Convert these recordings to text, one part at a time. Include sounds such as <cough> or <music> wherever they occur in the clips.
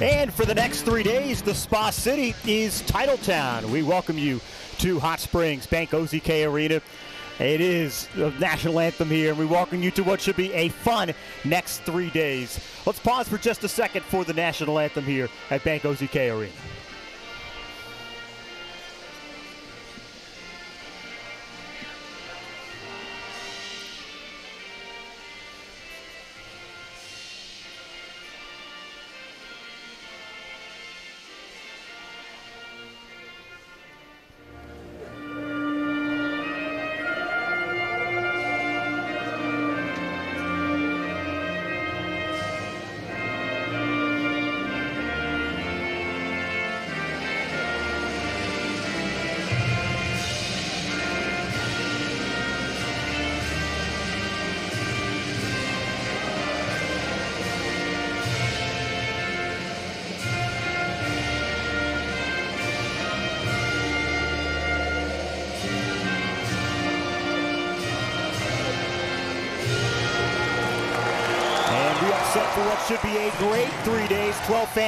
And for the next three days, the Spa City is Titletown. We welcome you to Hot Springs Bank OZK Arena. It is the national anthem here, and we welcome you to what should be a fun next three days. Let's pause for just a second for the national anthem here at Bank OZK Arena.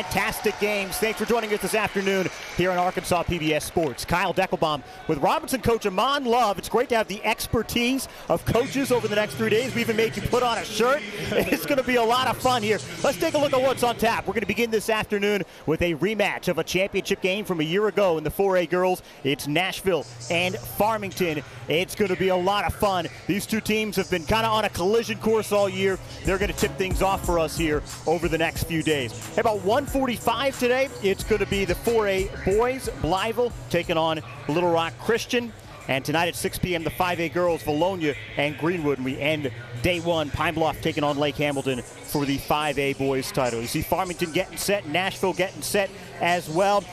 Fantastic games. Thanks for joining us this afternoon here on Arkansas PBS Sports. Kyle Deckelbaum with Robinson coach Amon Love. It's great to have the expertise of coaches over the next three days. We even made you put on a shirt. <laughs> It's going to be a lot of fun here. Let's take a look at what's on tap. We're going to begin this afternoon with a rematch of a championship game from a year ago in the 4A girls. It's Nashville and Farmington. It's going to be a lot of fun. These two teams have been kind of on a collision course all year. They're going to tip things off for us here over the next few days. About 145 today, it's going to be the 4A boys, Blytheville taking on Little Rock Christian. And tonight at 6 p.m., the 5A girls, Vilonia and Greenwood. And we end day one, Pine Bluff taking on Lake Hamilton for the 5A boys title. You see Farmington getting set, Nashville getting set as well.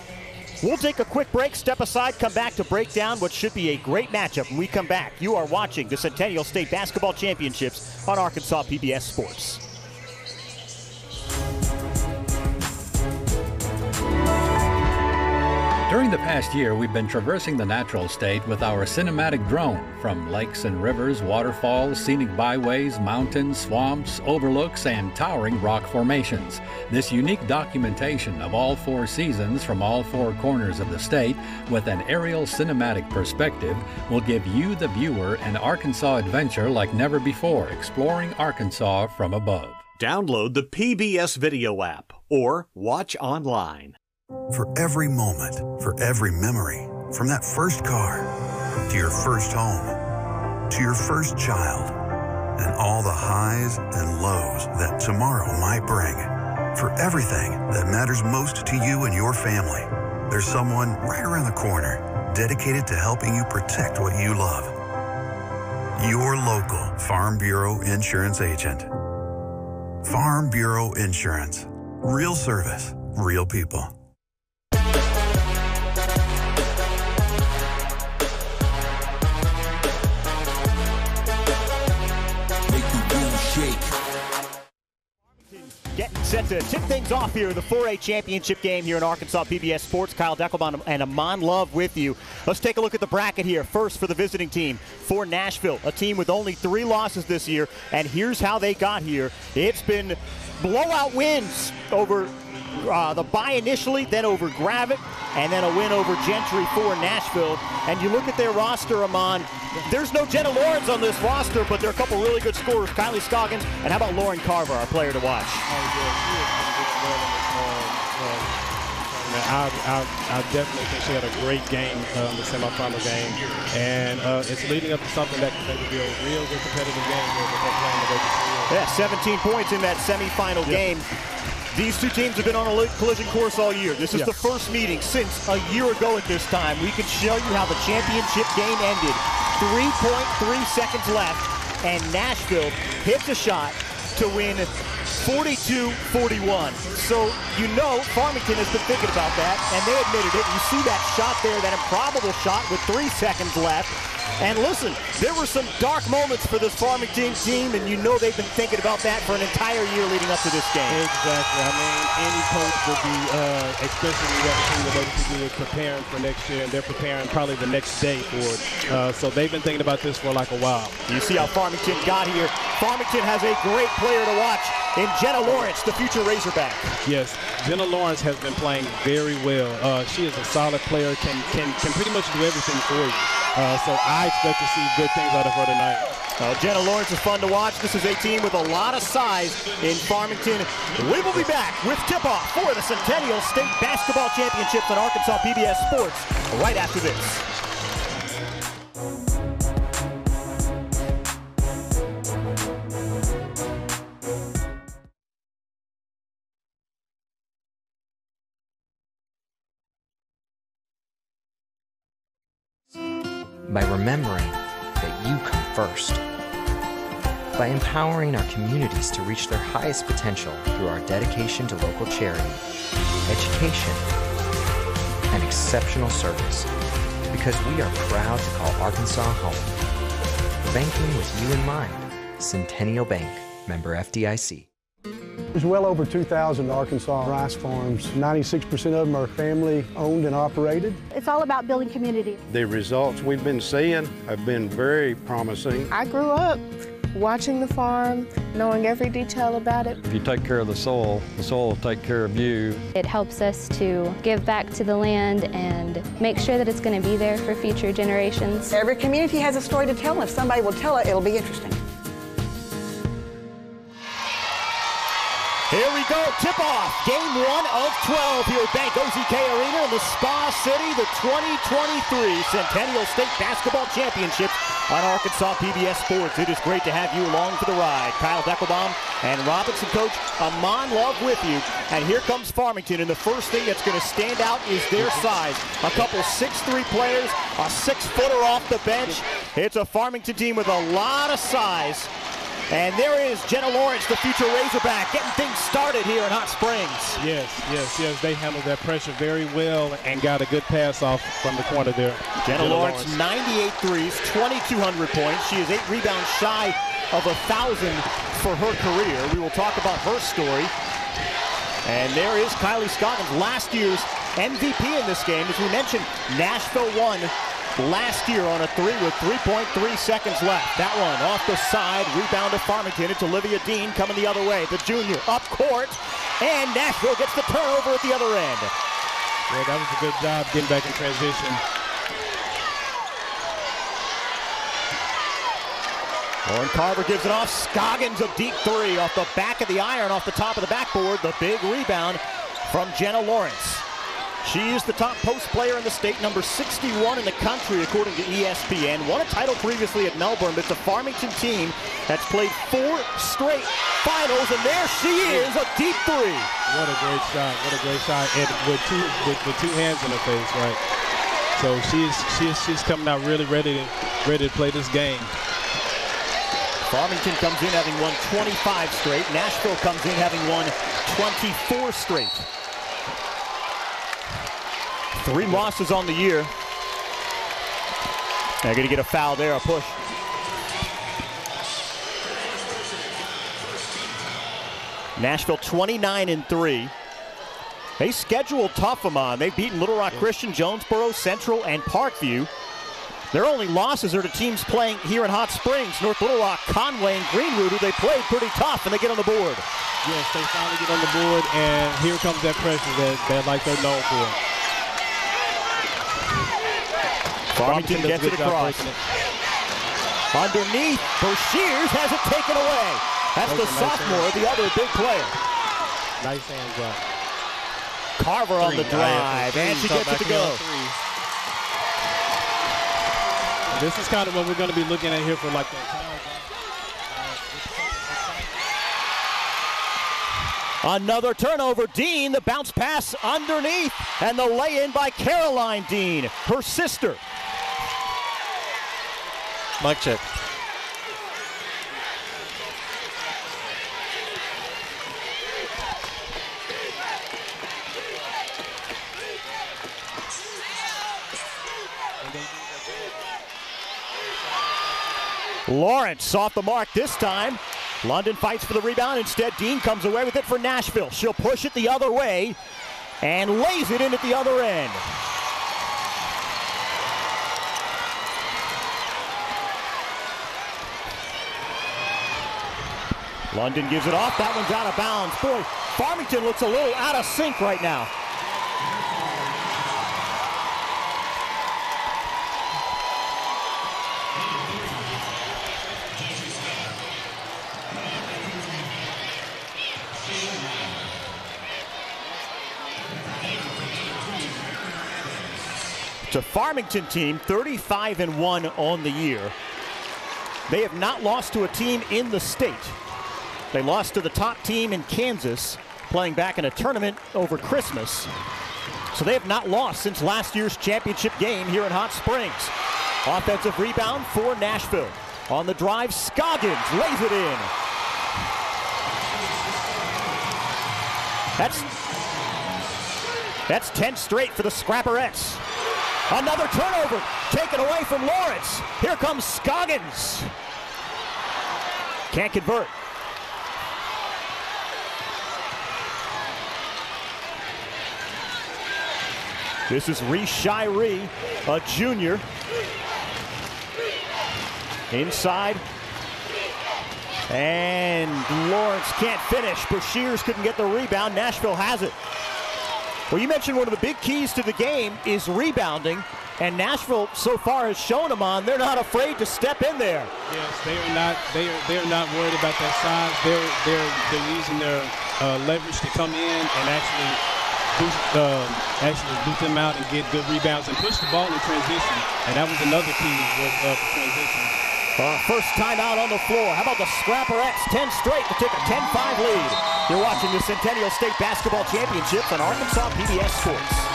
We'll take a quick break, step aside, come back to break down what should be a great matchup. When we come back, you are watching the Centennial State Basketball Championships on Arkansas PBS Sports. During the past year, we've been traversing the natural state with our cinematic drone from lakes and rivers, waterfalls, scenic byways, mountains, swamps, overlooks, and towering rock formations. This unique documentation of all four seasons from all four corners of the state with an aerial cinematic perspective will give you, the viewer, an Arkansas adventure like never before, exploring Arkansas from above. Download the PBS Video app or watch online. For every moment, for every memory, from that first car to your first home to your first child, and all the highs and lows that tomorrow might bring. For everything that matters most to you and your family, there's someone right around the corner dedicated to helping you protect what you love. Your local Farm Bureau insurance agent. Farm Bureau Insurance. Real service, real people. Set to tip things off here, the 4A championship game here in Arkansas PBS Sports. Kyle Deckelbaum and Amon Love with you. Let's take a look at the bracket here. First for the visiting team for Nashville, a team with only three losses this year. And here's how they got here. It's been blowout wins over uh, the bye initially, then over Gravette, and then a win over Gentry for Nashville. And you look at their roster, Amon, there's no Jenna Lawrence on this roster, but there are a couple really good scorers. Kylie Scoggins, and how about Lauren Carver, our player to watch? I, I, I, definitely think she had a great game in the semifinal game, and uh, it's leading up to something that, that could be a real good competitive game with her playing the way Yeah, 17 points in that semifinal game. These two teams have been on a collision course all year. This is the first meeting since a year ago at this time. We can show you how the championship game ended. 3.3 seconds left, and Nashville hits a shot to win 42-41. So you know Farmington has been thinking about that, and they admitted it. You see that shot there, that improbable shot with three seconds left. And listen, there were some dark moments for this Farmington team, and you know they've been thinking about that for an entire year leading up to this game. Exactly. I mean, any coach would be, uh, especially when you have a team that is preparing for next year, and they're preparing probably the next day for it. Uh, so they've been thinking about this for like a while. You see how Farmington got here. Farmington has a great player to watch in Jenna Lawrence, the future Razorback. Yes, Jenna Lawrence has been playing very well. Uh, she is a solid player, can, can, can pretty much do everything for you. Uh, so I expect to see good things out of her tonight. Uh, Jenna Lawrence is fun to watch. This is a team with a lot of size in Farmington. We will be back with tip-off for the Centennial State Basketball Championships on Arkansas PBS Sports right after this. By remembering that you come first. By empowering our communities to reach their highest potential through our dedication to local charity, education, and exceptional service. Because we are proud to call Arkansas home. Banking with you in mind. Centennial Bank, member FDIC. There's well over 2,000 Arkansas rice farms. 96% of them are family owned and operated. It's all about building community. The results we've been seeing have been very promising. I grew up watching the farm, knowing every detail about it. If you take care of the soil, the soil will take care of you. It helps us to give back to the land and make sure that it's going to be there for future generations. Every community has a story to tell, and if somebody will tell it, it'll be interesting. Here we go, tip-off, game one of 12 here at Bank OZK Arena in the Spa City, the 2023 Centennial State Basketball Championships on Arkansas PBS Sports. It is great to have you along for the ride. Kyle Deckelbaum and Robinson coach Amon Love with you. And here comes Farmington, and the first thing that's going to stand out is their size. A couple 6'3 players, a six-footer off the bench. It's a Farmington team with a lot of size. And there is Jenna Lawrence, the future Razorback, getting things started here in Hot Springs. Yes, yes, yes. They handled that pressure very well and got a good pass off from the corner there. Jenna, Jenna Lawrence, Lawrence, 98 threes, 2,200 points. She is eight rebounds shy of a 1,000 for her career. We will talk about her story. And there is Kylie Scoggins, last year's MVP in this game. As we mentioned, Nashville won last year on a three with 3.3 seconds left. That one off the side, rebound to Farmington. It's Olivia Dean coming the other way. The junior up court, and Nashville gets the turnover at the other end. Yeah, that was a good job getting back in transition. Lauren Carver gives it off. Scoggins a deep three off the back of the iron, off the top of the backboard. The big rebound from Jenna Lawrence. She is the top post player in the state, number 61 in the country, according to ESPN. Won a title previously at Melbourne, but it's a Farmington team that's played four straight finals, and there she is, a deep three. What a great shot! What a great shot! And with two with, with two hands in her face, right? So she's she's she's coming out really ready to ready to play this game. Farmington comes in having won 25 straight. Nashville comes in having won 24 straight. Three losses on the year. They're going to get a foul there, a push. Nashville 29 and 3. They scheduled tough them on. They've beaten Little Rock Christian, Jonesboro, Central, and Parkview. Their only losses are to teams playing here in Hot Springs, North Little Rock, Conway, and Greenwood, who they played pretty tough, and they get on the board. Yes, they finally get on the board, and here comes that pressure that, that like they're known for. Farmington gets it across. It. Underneath, Brashears has it taken away. That's the nice sophomore, the other big player. Nice hands up. Carver three. on the drive, and she gets it to go. This is kind of what we're going to be looking at here for like the entire Another turnover. Dean, the bounce pass underneath, and the lay in by Caroline Dean, her sister. Mike check. Lawrence off the mark this time. London fights for the rebound. Instead, Dean comes away with it for Nashville. She'll push it the other way and lays it in at the other end. London gives it off. That one's out of bounds. Boy, Farmington looks a little out of sync right now. It's a Farmington team, 35 and 1 on the year. They have not lost to a team in the state. They lost to the top team in Kansas, playing back in a tournament over Christmas. So they have not lost since last year's championship game here in Hot Springs. Offensive rebound for Nashville. On the drive, Scoggins lays it in. That's that's 10 straight for the Scrapperettes. Another turnover taken away from Lawrence. Here comes Scoggins. Can't convert. This is Reese Shiree, a junior. Inside. And Lawrence can't finish. Brashears couldn't get the rebound. Nashville has it. Well, you mentioned one of the big keys to the game is rebounding, and Nashville so far has shown them on they're not afraid to step in there. Yes, they are not. They are. They are not worried about that size. They're they're they're using their uh, leverage to come in and actually boost, uh, actually boot them out and get good rebounds and push the ball in transition. And that was another key was uh, transition. Uh, first timeout on the floor. How about the Scrapperettes? 10 straight to take a 10-5 lead. You're watching the Centennial State Basketball Championships on Arkansas PBS Sports.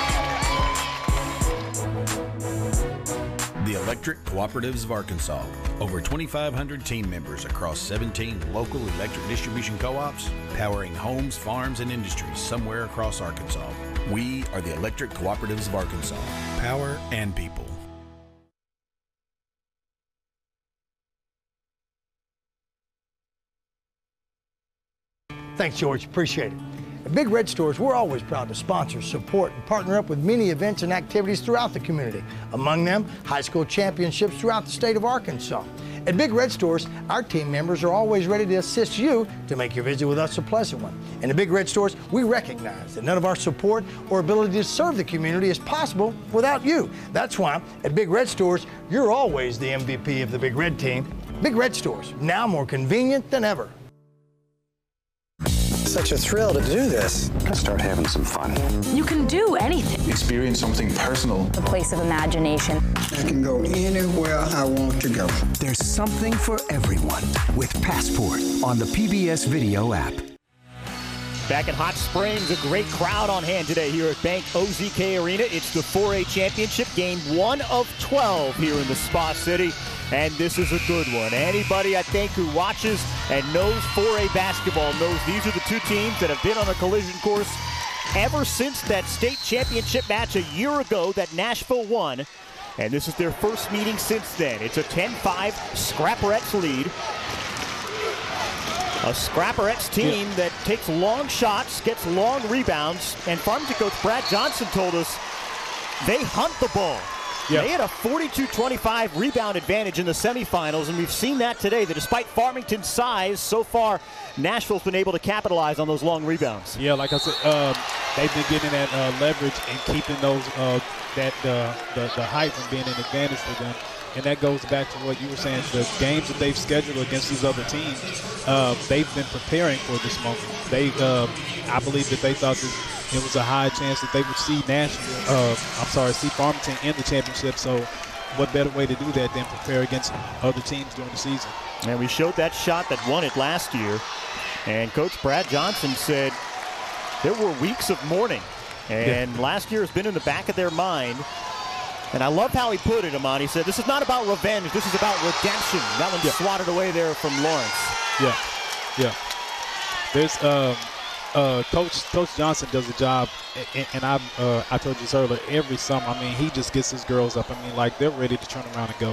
Electric Cooperatives of Arkansas. Over 2,500 team members across 17 local electric distribution co-ops, powering homes, farms, and industries somewhere across Arkansas. We are the Electric Cooperatives of Arkansas. Power and people. Thanks, George. Appreciate it. At Big Red Stores, we're always proud to sponsor, support, and partner up with many events and activities throughout the community. Among them, high school championships throughout the state of Arkansas. At Big Red Stores, our team members are always ready to assist you to make your visit with us a pleasant one. And at Big Red Stores, we recognize that none of our support or ability to serve the community is possible without you. That's why at Big Red Stores, you're always the MVP of the Big Red team. Big Red Stores, now more convenient than ever such a thrill to do this. Let's start having some fun. You can do anything. Experience something personal. A place of imagination. I can go anywhere I want to go. There's something for everyone with Passport on the PBS Video app. Back in Hot Springs, a great crowd on hand today here at Bank OZK Arena. It's the 4A Championship, game one of 12 here in the Spa City and this is a good one. Anybody, I think, who watches and knows 4A basketball knows these are the two teams that have been on a collision course ever since that state championship match a year ago that Nashville won. And this is their first meeting since then. It's a 10-5 Scrapperettes lead. A Scrapperettes team yeah. that takes long shots, gets long rebounds, and Farmington coach Brad Johnson told us they hunt the ball. Yep. They had a 42-25 rebound advantage in the semifinals, and we've seen that today. That despite Farmington's size, so far Nashville's been able to capitalize on those long rebounds. Yeah, like I said, uh, they've been getting that uh, leverage and keeping those uh, that uh, the the height from being an advantage for them. And that goes back to what you were saying. The games that they've scheduled against these other teams, uh, they've been preparing for this moment. They, uh, I believe that they thought this it was a high chance that they would see Nashville, uh, I'm sorry, see Farmington in the championship. So what better way to do that than prepare against other teams during the season? And we showed that shot that won it last year. And Coach Brad Johnson said there were weeks of mourning. And yeah. last year has been in the back of their mind. And I love how he put it, Amon. He said, this is not about revenge. This is about redemption. That one yeah. swatted away there from Lawrence. Yeah, yeah. There's, um, uh, Coach Coach Johnson does a job, and, and I uh, I told you this earlier. Every summer, I mean, he just gets his girls up. I mean, like they're ready to turn around and go,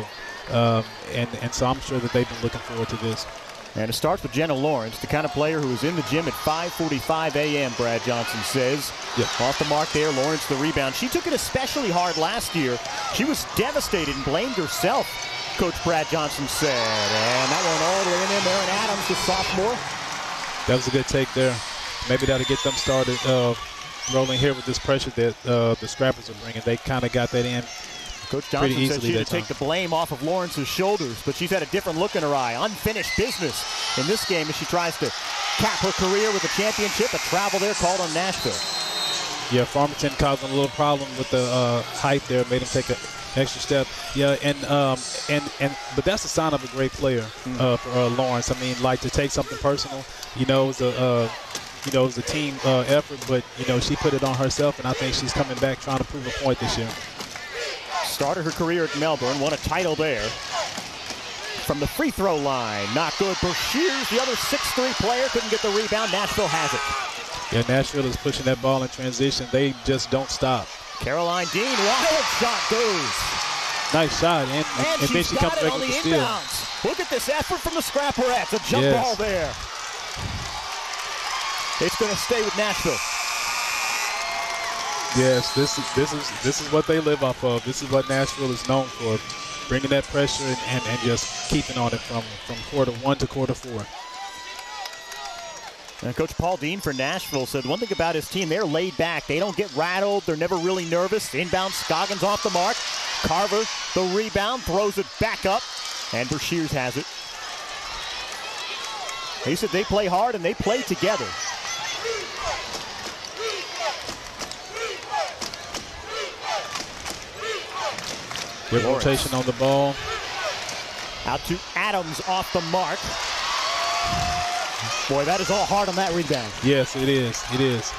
um, and and so I'm sure that they've been looking forward to this. And it starts with Jenna Lawrence, the kind of player who is in the gym at 5:45 a.m. Brad Johnson says. Yep. Off the mark there, Lawrence the rebound. She took it especially hard last year. She was devastated and blamed herself. Coach Brad Johnson said, and that went all the way in there. Marin Adams, the sophomore. That was a good take there. Maybe that'll get them started uh, rolling here with this pressure that uh, the Scrappers are bringing. They kind of got that in Coach Johnson said she to take the blame off of Lawrence's shoulders, but she's had a different look in her eye. Unfinished business in this game as she tries to cap her career with a championship. A travel there called on Nashville. Yeah, Farmington causing a little problem with the uh, height there, made him take an extra step. Yeah, and um, and and but that's a sign of a great player Hmm. uh, for uh, Lawrence. I mean, like to take something personal. You know, it was a uh, you know it was a team uh, effort, but you know she put it on herself, and I think she's coming back trying to prove a point this year. Started her career at Melbourne, won a title there. From the free throw line, not good. Brashears, the other 6'3 player, couldn't get the rebound. Nashville has it. Yeah, Nashville is pushing that ball in transition. They just don't stop. Caroline Dean, wild shot goes. Nice shot, and, And, and then she comes back with the the steal. inbounds. Look at this effort from the Scrapperettes. A jump Yes. ball there. It's going to stay with Nashville. Yes, this is this is this is what they live off of. This is what Nashville is known for, bringing that pressure and, and, and just keeping on it from from quarter one to quarter four. And Coach Paul Dean for Nashville said one thing about his team, they're laid back. They don't get rattled. They're never really nervous. Inbound, Scoggins off the mark. Carver, the rebound, throws it back up. And Brashears has it. He said they play hard and they play together. Good Lawrence. rotation on the ball. Out to Adams off the mark. Boy, that is all hard on that rebound. Yes, it is. It is.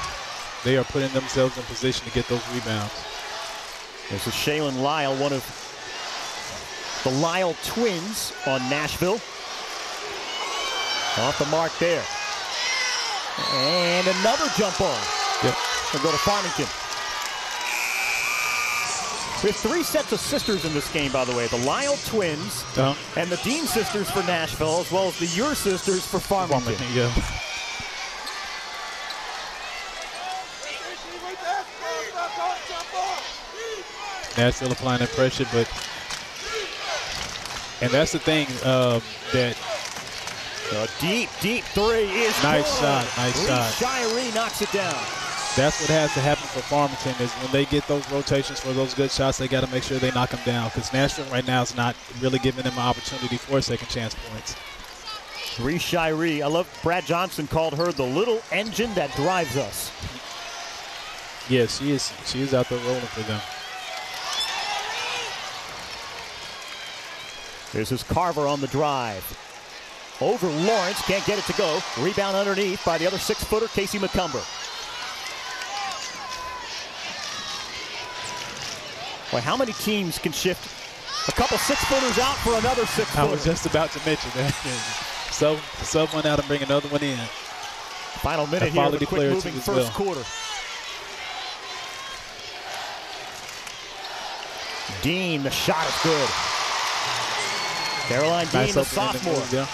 They are putting themselves in position to get those rebounds. This is Shaylin Lyle, one of the Lyle twins on Nashville. Off the mark there. And another jump ball. Yep. We'll go to Farmington. We have three sets of sisters in this game, by the way. The Lyle twins and the Dean sisters for Nashville, as well as the Your sisters for Farmington. Yeah. Nashville applying that pressure, but and that's the thing uh, that A deep, deep three is Nice good. shot, nice Lee shot. Shiree knocks it down. That's what has to happen for Farmington is when they get those rotations for those good shots, they got to make sure they knock them down because Nashville right now is not really giving them an opportunity for second chance points. Ree Shiree. I love Brad Johnson called her the little engine that drives us. Yes, she is. She is out there rolling for them. This is Carver on the drive. Over Lawrence, can't get it to go. Rebound underneath by the other six-footer, Casey McCumber. Boy, how many teams can shift a couple six-footers out for another I six-footer? was just about to mention that. sub, sub one out and bring another one in. Final minute here of the quick-moving first well. quarter. Dean, the shot is good. Caroline Dean, the sophomore. yeah.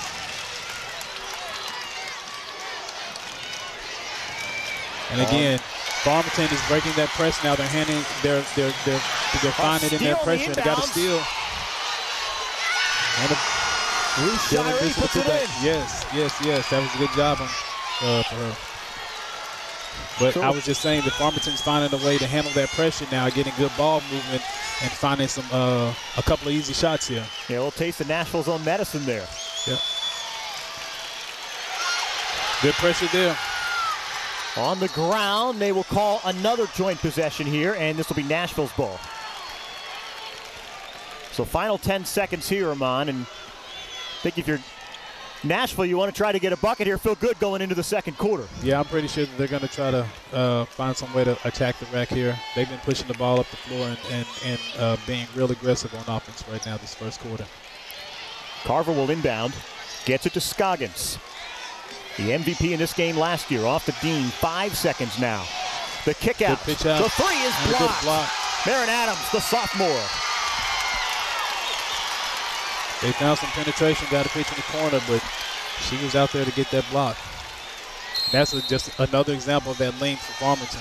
And again, Farmington is breaking that press now. They're handing, they're they're they're they're finding it in their on the pressure. They got to steal. And a, Lee still puts it in. Yes, yes, yes. That was a good job on, uh, for her. But I was just saying that Farmington's finding a way to handle that pressure now, getting good ball movement and finding some uh, a couple of easy shots here. Yeah, we'll taste the Nashville's own medicine there. Yep. Good pressure there. On the ground, they will call another joint possession here, and this will be Nashville's ball. So final 10 seconds here, Amon, and I think if you're Nashville, you want to try to get a bucket here. Feel good going into the second quarter. Yeah, I'm pretty sure that they're going to try to uh, find some way to attack the rack here. They've been pushing the ball up the floor and, and, and uh, being real aggressive on offense right now this first quarter. Carver will inbound, gets it to Scoggins. The MVP in this game last year, off the Dean, five seconds now. The kick out. Pitch out. The three is And blocked. block. Marin Adams, the sophomore. They found some penetration, got a pitch in the corner, but she was out there to get that block. That's a, just another example of that length for Farmington.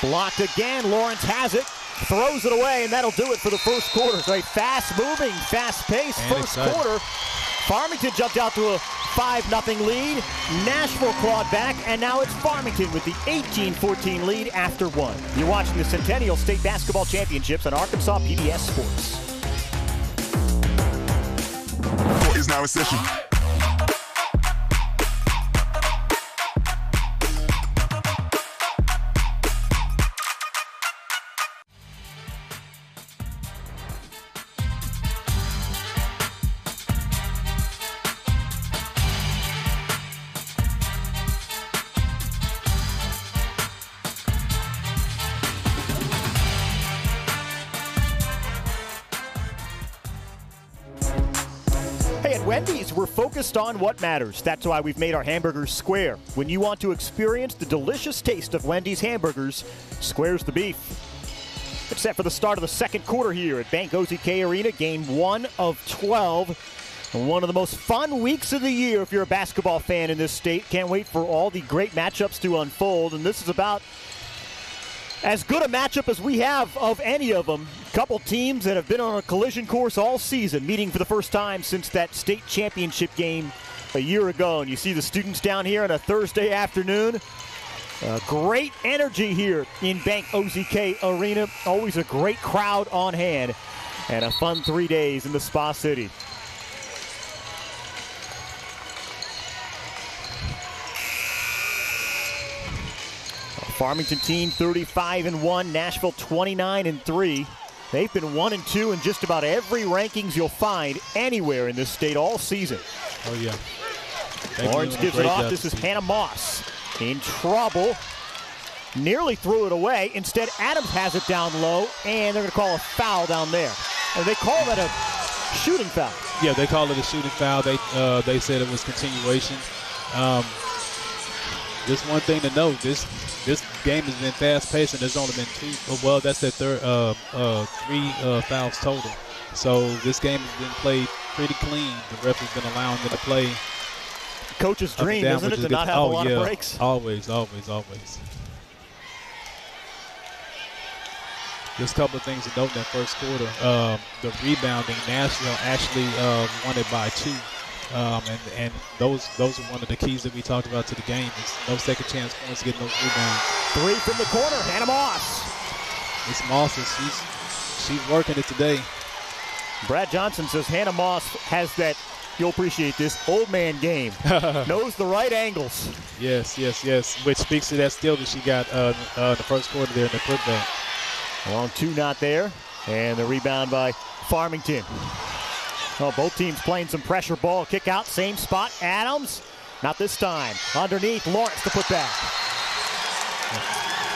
Blocked again. Lawrence has it. Throws it away, and that'll do it for the first quarter. So a fast-moving, fast-paced first exciting. quarter. Farmington jumped out to a 5-0 lead. Nashville clawed back, and now it's Farmington with the 18-14 lead after one. You're watching the Centennial State Basketball Championships on Arkansas PBS Sports. Is now in session. Focused on what matters. That's why we've made our hamburgers square. When you want to experience the delicious taste of Wendy's hamburgers, square's the beef. It's set for the start of the second quarter here at Bank OZK Arena, game one of 12. One of the most fun weeks of the year if you're a basketball fan in this state. Can't wait for all the great matchups to unfold. And this is about as good a matchup as we have of any of them. Couple teams that have been on a collision course all season, meeting for the first time since that state championship game a year ago. And you see the students down here on a Thursday afternoon. Uh, great energy here in Bank OZK Arena. Always a great crowd on hand. And a fun three days in the Spa City. Farmington team 35 and 1, Nashville 29 and 3. They've been 1 and 2 in just about every rankings you'll find anywhere in this state all season. Oh, yeah. They've Lawrence gives it off. This is Hannah Moss in trouble. Nearly threw it away. Instead, Adams has it down low, and they're going to call a foul down there. And they call that a shooting foul. Yeah, they call it a shooting foul. They uh, they said it was continuation. Um, just one thing to note: this this game has been fast paced, and there's only been two. oh, Well, that's their third, uh, uh, three uh, fouls total. So this game has been played pretty clean. The ref has been allowing them to play. Coach's dream, down, isn't it, is to not have a oh, lot yeah. of breaks? Always, always, always. Just a couple of things to note in that first quarter. Um, the rebounding, Nashville actually uh, won it by two. Um, and, and those those are one of the keys that we talked about to the game. Is no second chance points, getting those rebounds. Three from the corner, Hannah Moss. Miss Moss is she's she's working it today. Brad Johnson says Hannah Moss has that, you'll appreciate this, old man game. <laughs> Knows the right angles. Yes, yes, yes. Which speaks to that steal that she got uh, uh, the first quarter there in the putback. Long two not there. And the rebound by Farmington. Oh, both teams playing some pressure ball. Kick out, same spot. Adams. Not this time. Underneath, Lawrence to put back.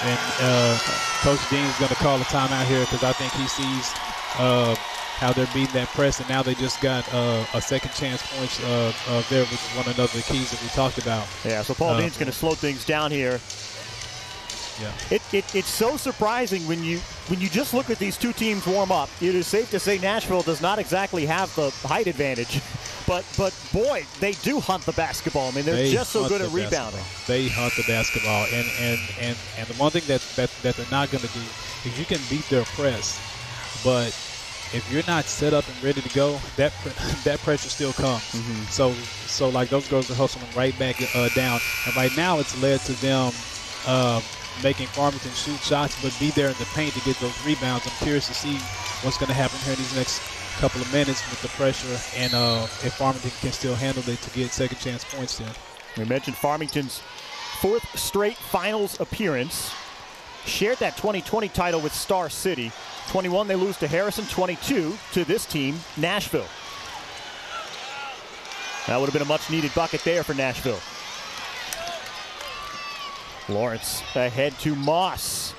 And uh, Coach Dean's going to call a timeout here because I think he sees uh, how they're beating that press, and now they just got uh, a second chance points uh, uh, there, which is one of the keys that we talked about. Yeah, so Paul Uh, Dean's going to slow things down here. Yeah. It, it, it's so surprising when you when you just look at these two teams warm up. It is safe to say Nashville does not exactly have the height advantage, <laughs> but but boy, they do hunt the basketball. I mean, they're They just so good at rebounding. They hunt the basketball, and and and and the one thing that that, that they're not going to do is you can beat their press, but if you're not set up and ready to go, that <laughs> that pressure still comes. Mm-hmm. So so like those girls are hustling right back uh, down, and right now it's led to them. Uh, making Farmington shoot shots, but be there in the paint to get those rebounds. I'm curious to see what's going to happen here in these next couple of minutes with the pressure, and uh, if Farmington can still handle it to get second chance points there. We mentioned Farmington's fourth straight finals appearance. Shared that 2020 title with Star City. 21 they lose to Harrison, 22 to this team, Nashville. That would have been a much needed bucket there for Nashville. Lawrence ahead to Moss.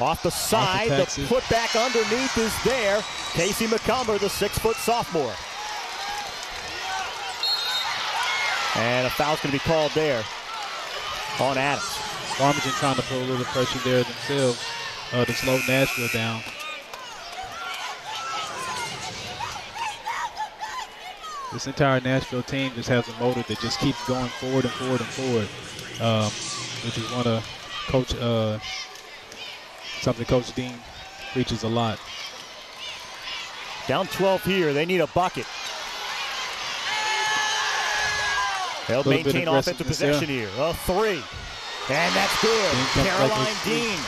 Off the side, the Texas. putback underneath is there. Casey McCumber, the six-foot sophomore. And a foul's going to be called there on Adams. Farmington trying to put a little pressure there themselves uh, to slow Nashville down. This entire Nashville team just has a motor that just keeps going forward and forward and forward, um, which is one of Coach uh, something Coach Dean preaches a lot. Down 12 here. They need a bucket. They'll maintain offensive possession here. A three. And that's good. Caroline Dean.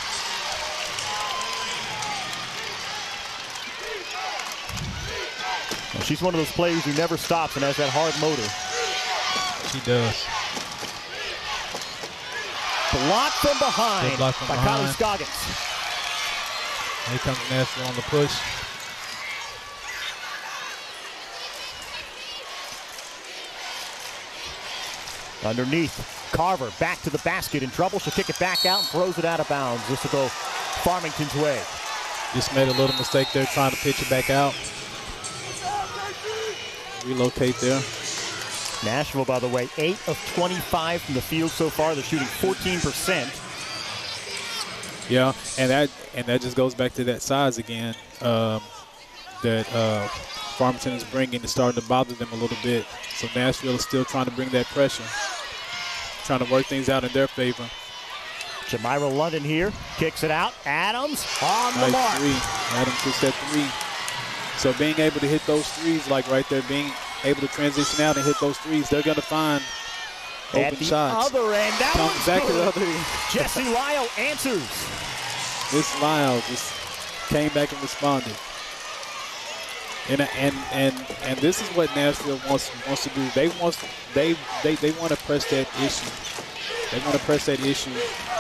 Well, she's one of those players who never stops and has that hard motor. She does. Blocked from behind block from by behind. Kylie Scoggins. Here comes Nashville on the push. Underneath, Carver back to the basket in trouble. She'll kick it back out and throws it out of bounds. This will go Farmington's way. Just made a little mistake there trying to pitch it back out. Relocate there. Nashville, by the way, 8 of 25 from the field so far. They're shooting 14%. Yeah, and that and that just goes back to that size again um, that uh, Farmington is bringing is starting to bother them a little bit. So Nashville is still trying to bring that pressure, trying to work things out in their favor. Jamira London here, kicks it out. Adams on the mark. three. Adams hits that three. So being able to hit those threes, like right there, being able to transition out and hit those threes, they're going to find open At the shots. other end, that Comes one's back to the other end. <laughs> Jesse Lyle answers. This Lyle just came back and responded. And and and and this is what Nashville wants wants to do. They want they they, they want to press that issue. They want to press that issue,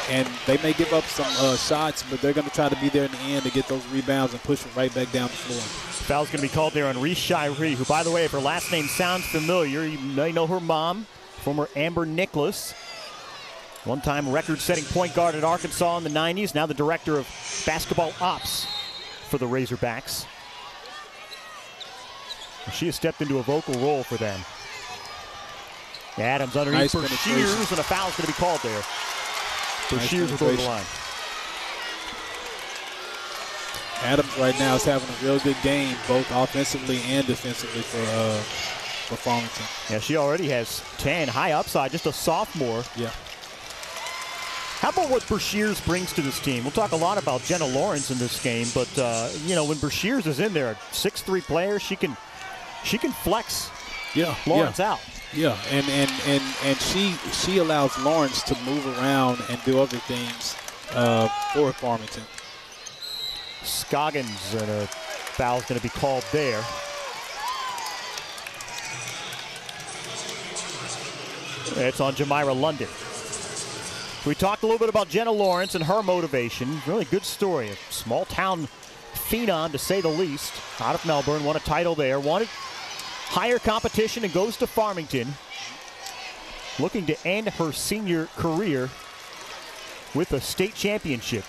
and they may give up some uh, shots, but they're going to try to be there in the end to get those rebounds and push them right back down the floor. Foul's going to be called there on Reese Shiree, who, by the way, if her last name sounds familiar, you may know her mom, former Amber Nicholas. One time record setting point guard at Arkansas in the 90s, now the director of basketball ops for the Razorbacks. She has stepped into a vocal role for them. Adams underneath Nice for. Shears, and a foul's going to be called there. So Nice Shears go to the line. Adams right now is having a real good game, both offensively and defensively for uh, for Farmington. Yeah, she already has 10. High upside, just a sophomore. Yeah. How about what Brashears brings to this team? We'll talk a lot about Jenna Lawrence in this game, but uh, you know when Brashears is in there, six-three player, she can she can flex Yeah, Lawrence yeah. out. Yeah, and and and and she she allows Lawrence to move around and do other things uh, for Farmington. Scoggins and a foul's going to be called there. It's on Jamira London. We talked a little bit about Jenna Lawrence and her motivation. Really good story. A small town phenom, to say the least. Out of Melbourne, won a title there. Wanted higher competition and goes to Farmington. Looking to end her senior career with a state championship.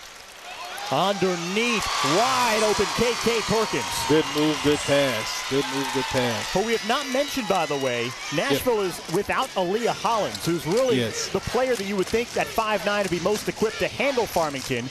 Underneath, wide open KK Perkins. Good move, good pass. Good move, good pass. But we have not mentioned, by the way, Nashville is without Aaliyah Hollins, who's really Yes. the player that you would think at 5'9 to be most equipped to handle Farmington.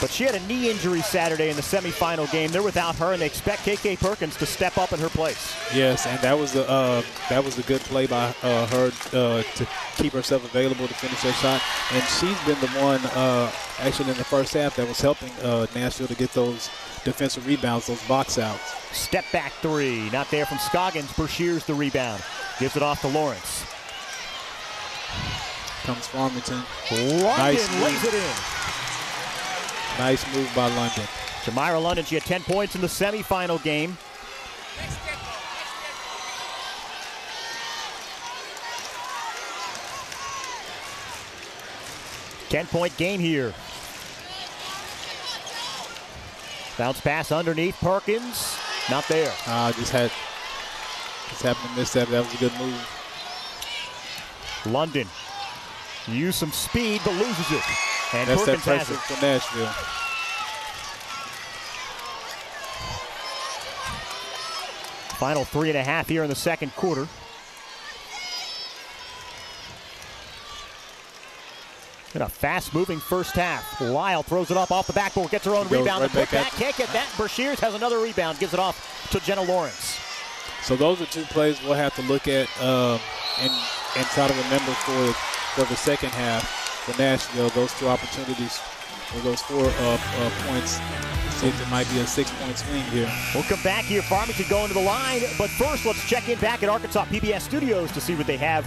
But she had a knee injury Saturday in the semifinal game. They're without her, and they expect KK Perkins to step up in her place. Yes, and that was a uh, that was a good play by uh, her uh, to keep herself available to finish that shot. And she's been the one uh, actually in the first half that was helping uh, Nashville to get those defensive rebounds, those box outs. Step back three, not there from Scoggins. Brashears the rebound. Gives it off to Lawrence. Comes Farmington. London Nice lays move. it in. Nice move by London. Jamira London, she had 10 points in the semifinal game. Ten-point game here. Bounce pass underneath Perkins, not there. Uh, just had just happened to miss that. That was a good move. London use some speed but loses it, and That's that Perkins has pressure it. for Nashville. Final three and a half here in the second quarter. In a fast-moving first half. Lyle throws it up off the backboard, gets her own Goes rebound. right the back putback at- can't get that. Brashears has another rebound, gives it off to Jenna Lawrence. So those are two plays we'll have to look at um, and and try to remember for for the second half for Nashville. Those two opportunities, or those four uh, uh, points. See if there might be a six-point swing here. We'll come back here. Farmington going to the line. But first, let's check in back at Arkansas PBS Studios to see what they have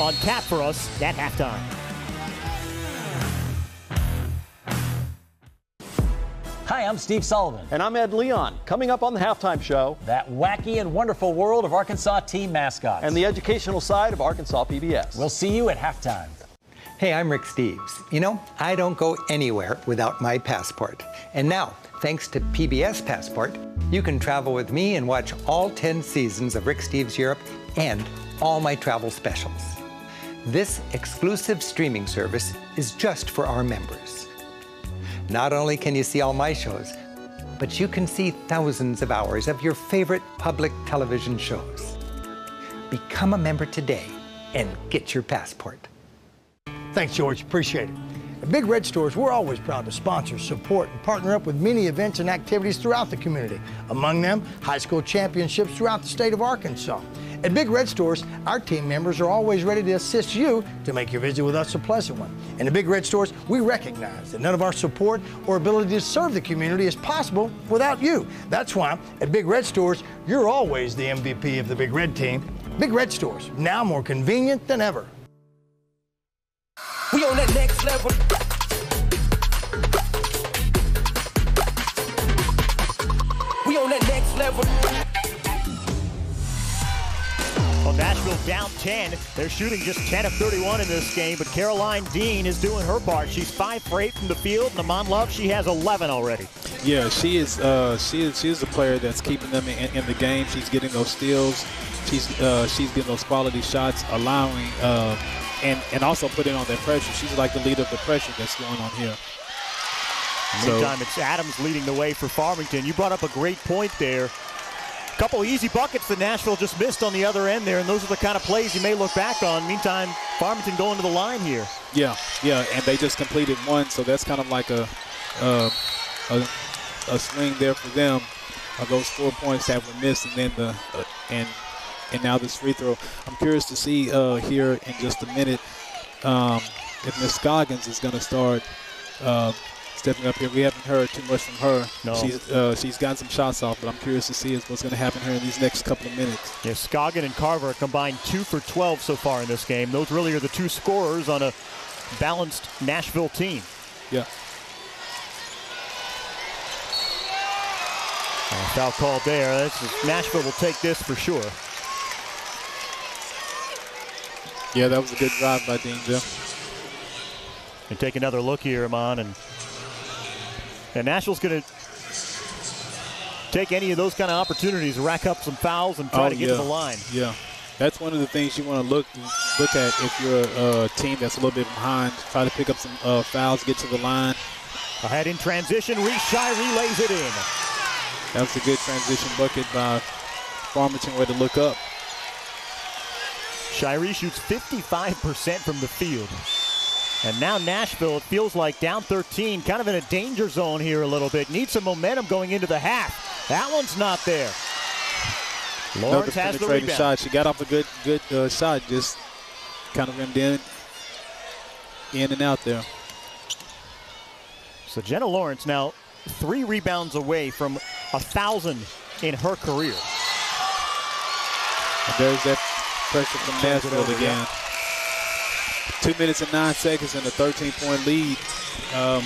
on tap for us at halftime. Hi, I'm Steve Sullivan. And I'm Ed Leon. Coming up on the halftime show, That wacky and wonderful world of Arkansas team mascots. and the educational side of Arkansas PBS. We'll see you at halftime. Hey, I'm Rick Steves. You know, I don't go anywhere without my passport. And now, thanks to PBS Passport, you can travel with me and watch all 10 seasons of Rick Steves Europe and all my travel specials. This exclusive streaming service is just for our members. Not only can you see all my shows, but you can see thousands of hours of your favorite public television shows. Become a member today and get your passport. Thanks, George. Appreciate it. At Big Red Stores, we're always proud to sponsor, support, and partner up with many events and activities throughout the community. Among them, high school championships throughout the state of Arkansas. At Big Red Stores, our team members are always ready to assist you to make your visit with us a pleasant one. And at Big Red Stores, we recognize that none of our support or ability to serve the community is possible without you. That's why at Big Red Stores, you're always the MVP of the Big Red team. Big Red Stores, now more convenient than ever. We on that next level. We on that next level. Well, Nashville down 10. They're shooting just 10 of 31 in this game, but Caroline Dean is doing her part. She's 5 for 8 from the field. and Amon Love, she has 11 already. Yeah, she is. Uh, she is. She is the player that's keeping them in, in the game. She's getting those steals. She's uh, she's getting those quality shots, allowing uh, and and also putting on that pressure. She's like the leader of the pressure that's going on here. So- Meantime, it's Adams leading the way for Farmington. You brought up a great point there. Couple easy buckets that Nashville just missed on the other end there, and those are the kind of plays you may look back on. Meantime, Farmington going to the line here. Yeah, yeah, and they just completed one, so that's kind of like a uh, a, a swing there for them. Of those four points that were missed, and then the uh, and and now this free throw. I'm curious to see uh, here in just a minute um, if Miss Goggins is going to start uh, stepping up here. We haven't heard too much from her. No. She's uh, she's gotten some shots off, but I'm curious to see what's going to happen here in these next couple of minutes. Yeah, Scoggin and Carver combined two for 12 so far in this game. Those really are the two scorers on a balanced Nashville team. Yeah. Uh, foul called there. This is, Nashville will take this for sure. Yeah, that was a good drive by Dean Joe. And take another look here, Amon, and and Nashville's going to take any of those kind of opportunities, rack up some fouls, and try Oh, to get yeah. to the line. Yeah, that's one of the things you want to look look at if you're a, a team that's a little bit behind. Try to pick up some uh, fouls, get to the line. Ahead in transition, Reese Shirey lays it in. That was a good transition bucket by Farmington. Way to look up. Shirey shoots 55% from the field. And now Nashville, it feels like down 13, kind of in a danger zone here a little bit. Needs some momentum going into the half. That one's not there. Lawrence has the rebound. shot. She got off a good good uh, shot, just kind of rimmed in, in and out there. So Jenna Lawrence now three rebounds away from a thousand in her career. And there's that pressure from Nashville over, again. Two minutes and nine seconds and a 13-point lead. Um,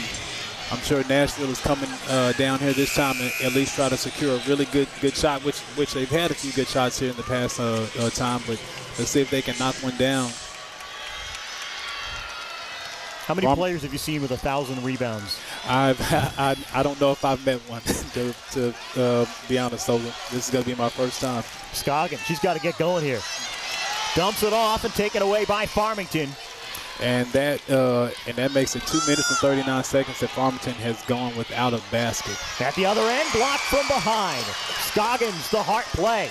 I'm sure Nashville is coming uh, down here this time and at least try to secure a really good good shot, which which they've had a few good shots here in the past uh, uh, time. But let's see if they can knock one down. How many Rom- players have you seen with a thousand rebounds? I've <laughs> I, I don't know if I've met one <laughs> to, to uh, be honest. So this is gonna be my first time. Scoggin, she's got to get going here. Dumps it off and taken away by Farmington. And that uh, and that makes it two minutes and 39 seconds that Farmington has gone without a basket. At the other end, blocked from behind. Scoggins, the heart play.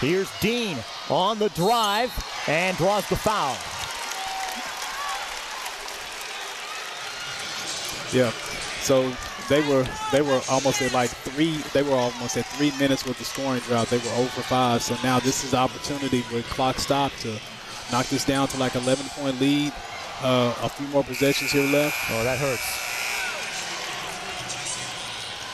Here's Dean on the drive and draws the foul. Yeah. So they were they were almost at like three. They were almost at three minutes with the scoring drought. They were over five. So now this is the opportunity with clock stop to knock this down to like 11 point lead. Uh, a few more possessions here left. Oh, that hurts.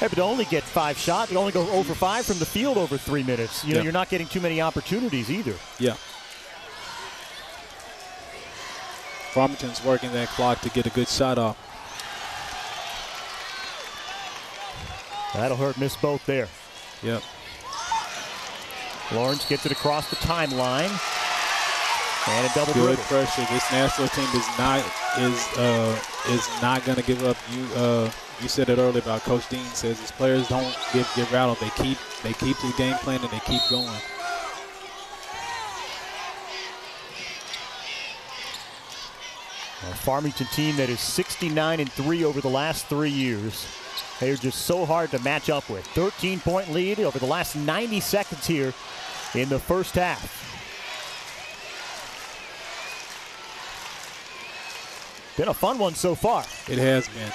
But to only get five shots, you only go over five from the field over three minutes. You know, Yeah. you're not getting too many opportunities either. Yeah. Farmington's working that clock to get a good shot off. That'll hurt. Miss both there. Yep. Lawrence gets it across the timeline. And a double Good dribble. pressure. This national team is not is uh, is not going to give up. You uh, you said it earlier about Coach Dean says his players don't get get rattled. They keep they keep the game plan and they keep going. A Farmington team that is 69 and 3 over the last three years. They're just so hard to match up with. 13 point lead over the last 90 seconds here in the first half. Been a fun one so far. It has been.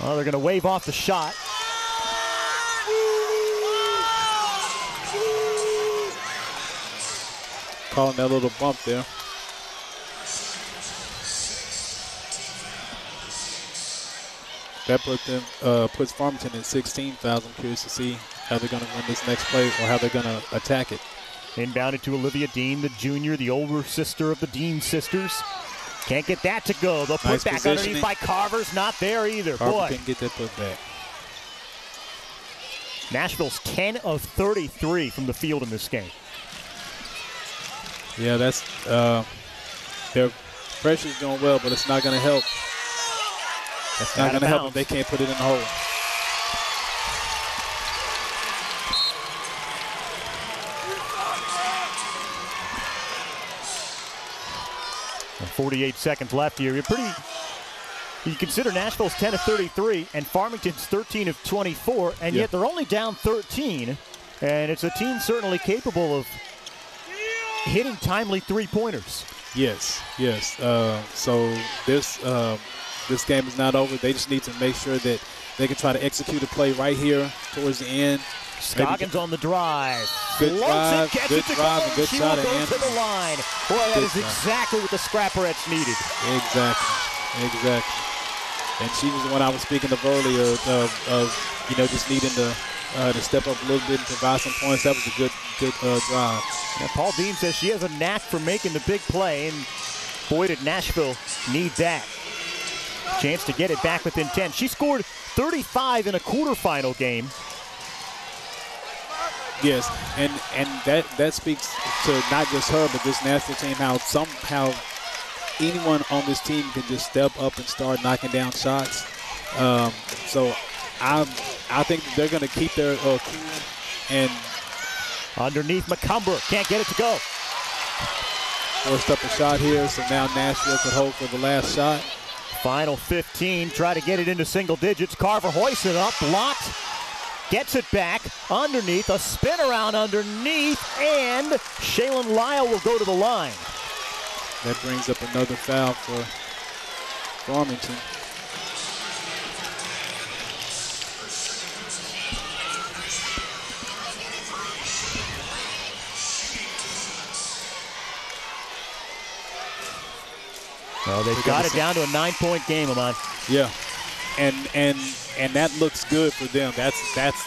Well, they're going to wave off the shot. Calling that little bump there. That put them uh, puts Farmington in 16,000. curious to see how they're going to win this next play or how they're going to attack it. Inbounded to Olivia Dean, the junior, the older sister of the Dean sisters. Can't get that to go. They'll put Nice back positioning. underneath by Carver's. Not there either. Carver Boy, couldn't get that put back. Nashville's 10 of 33 from the field in this game. Yeah, that's uh, their pressure's doing well, but it's not going to help. That's not going to help if they can't put it in the hole. 48 seconds left here. You're pretty. You consider Nashville's 10 of 33 and Farmington's 13 of 24, and Yeah. yet they're only down 13. And it's a team certainly capable of hitting timely three pointers. Yes, yes. Uh, so this uh, this game is not over. They just need to make sure that they can try to execute a play right here towards the end. Scoggins on the drive. Good drive, it, gets good it drive, and good she shot at go to the line. Boy, that Good is shot. exactly what the Scrapperettes needed. Exactly, exactly. And she was the one I was speaking of earlier of, of you know just needing to uh, to step up a little bit and provide some points. That was a good good uh, drive. Now, Paul Dean says she has a knack for making the big play, and boy, did Nashville need that. Chance to get it back within 10. She scored 35 in a quarterfinal game. Yes, and and that that speaks to not just her, but this national team. How somehow anyone on this team can just step up and start knocking down shots. Um, so I I think they're going to keep their uh, cool and Underneath McCumber, can't get it to go. forced up a shot here. So now Nashville could hold for the last shot. Final 15, try to get it into single digits. Carver hoists it up, blocked, gets it back underneath, a spin around underneath, and Shaylin Lyle will go to the line. That brings up another foul for Farmington. Well, they've got it down to a nine-point game, Amon. Yeah, and and and that looks good for them. That's that's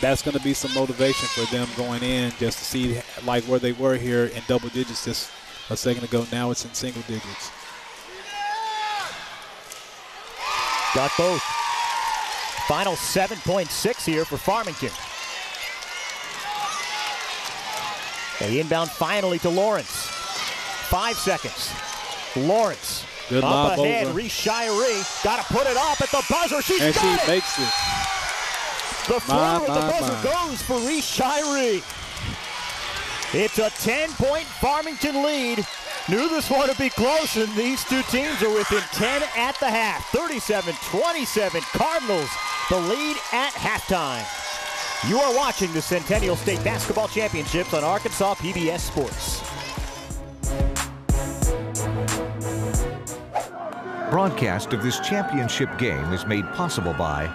that's going to be some motivation for them going in just to see like where they were here in double digits just a second ago. Now it's in single digits. Got both. Final 7.6 here for Farmington. They inbound finally to Lawrence. Five seconds. Lawrence. Good up lob ahead, over. Got to put it up at the buzzer. She's and got she it. makes it. The My, floor of the my, buzzer my. goes for Reese Shiree. It's a 10-point Farmington lead. Knew this one would be close, and these two teams are within 10 at the half. 37-27 Cardinals, the lead at halftime. You are watching the Centennial State Basketball Championships on Arkansas PBS Sports. Broadcast of this championship game is made possible by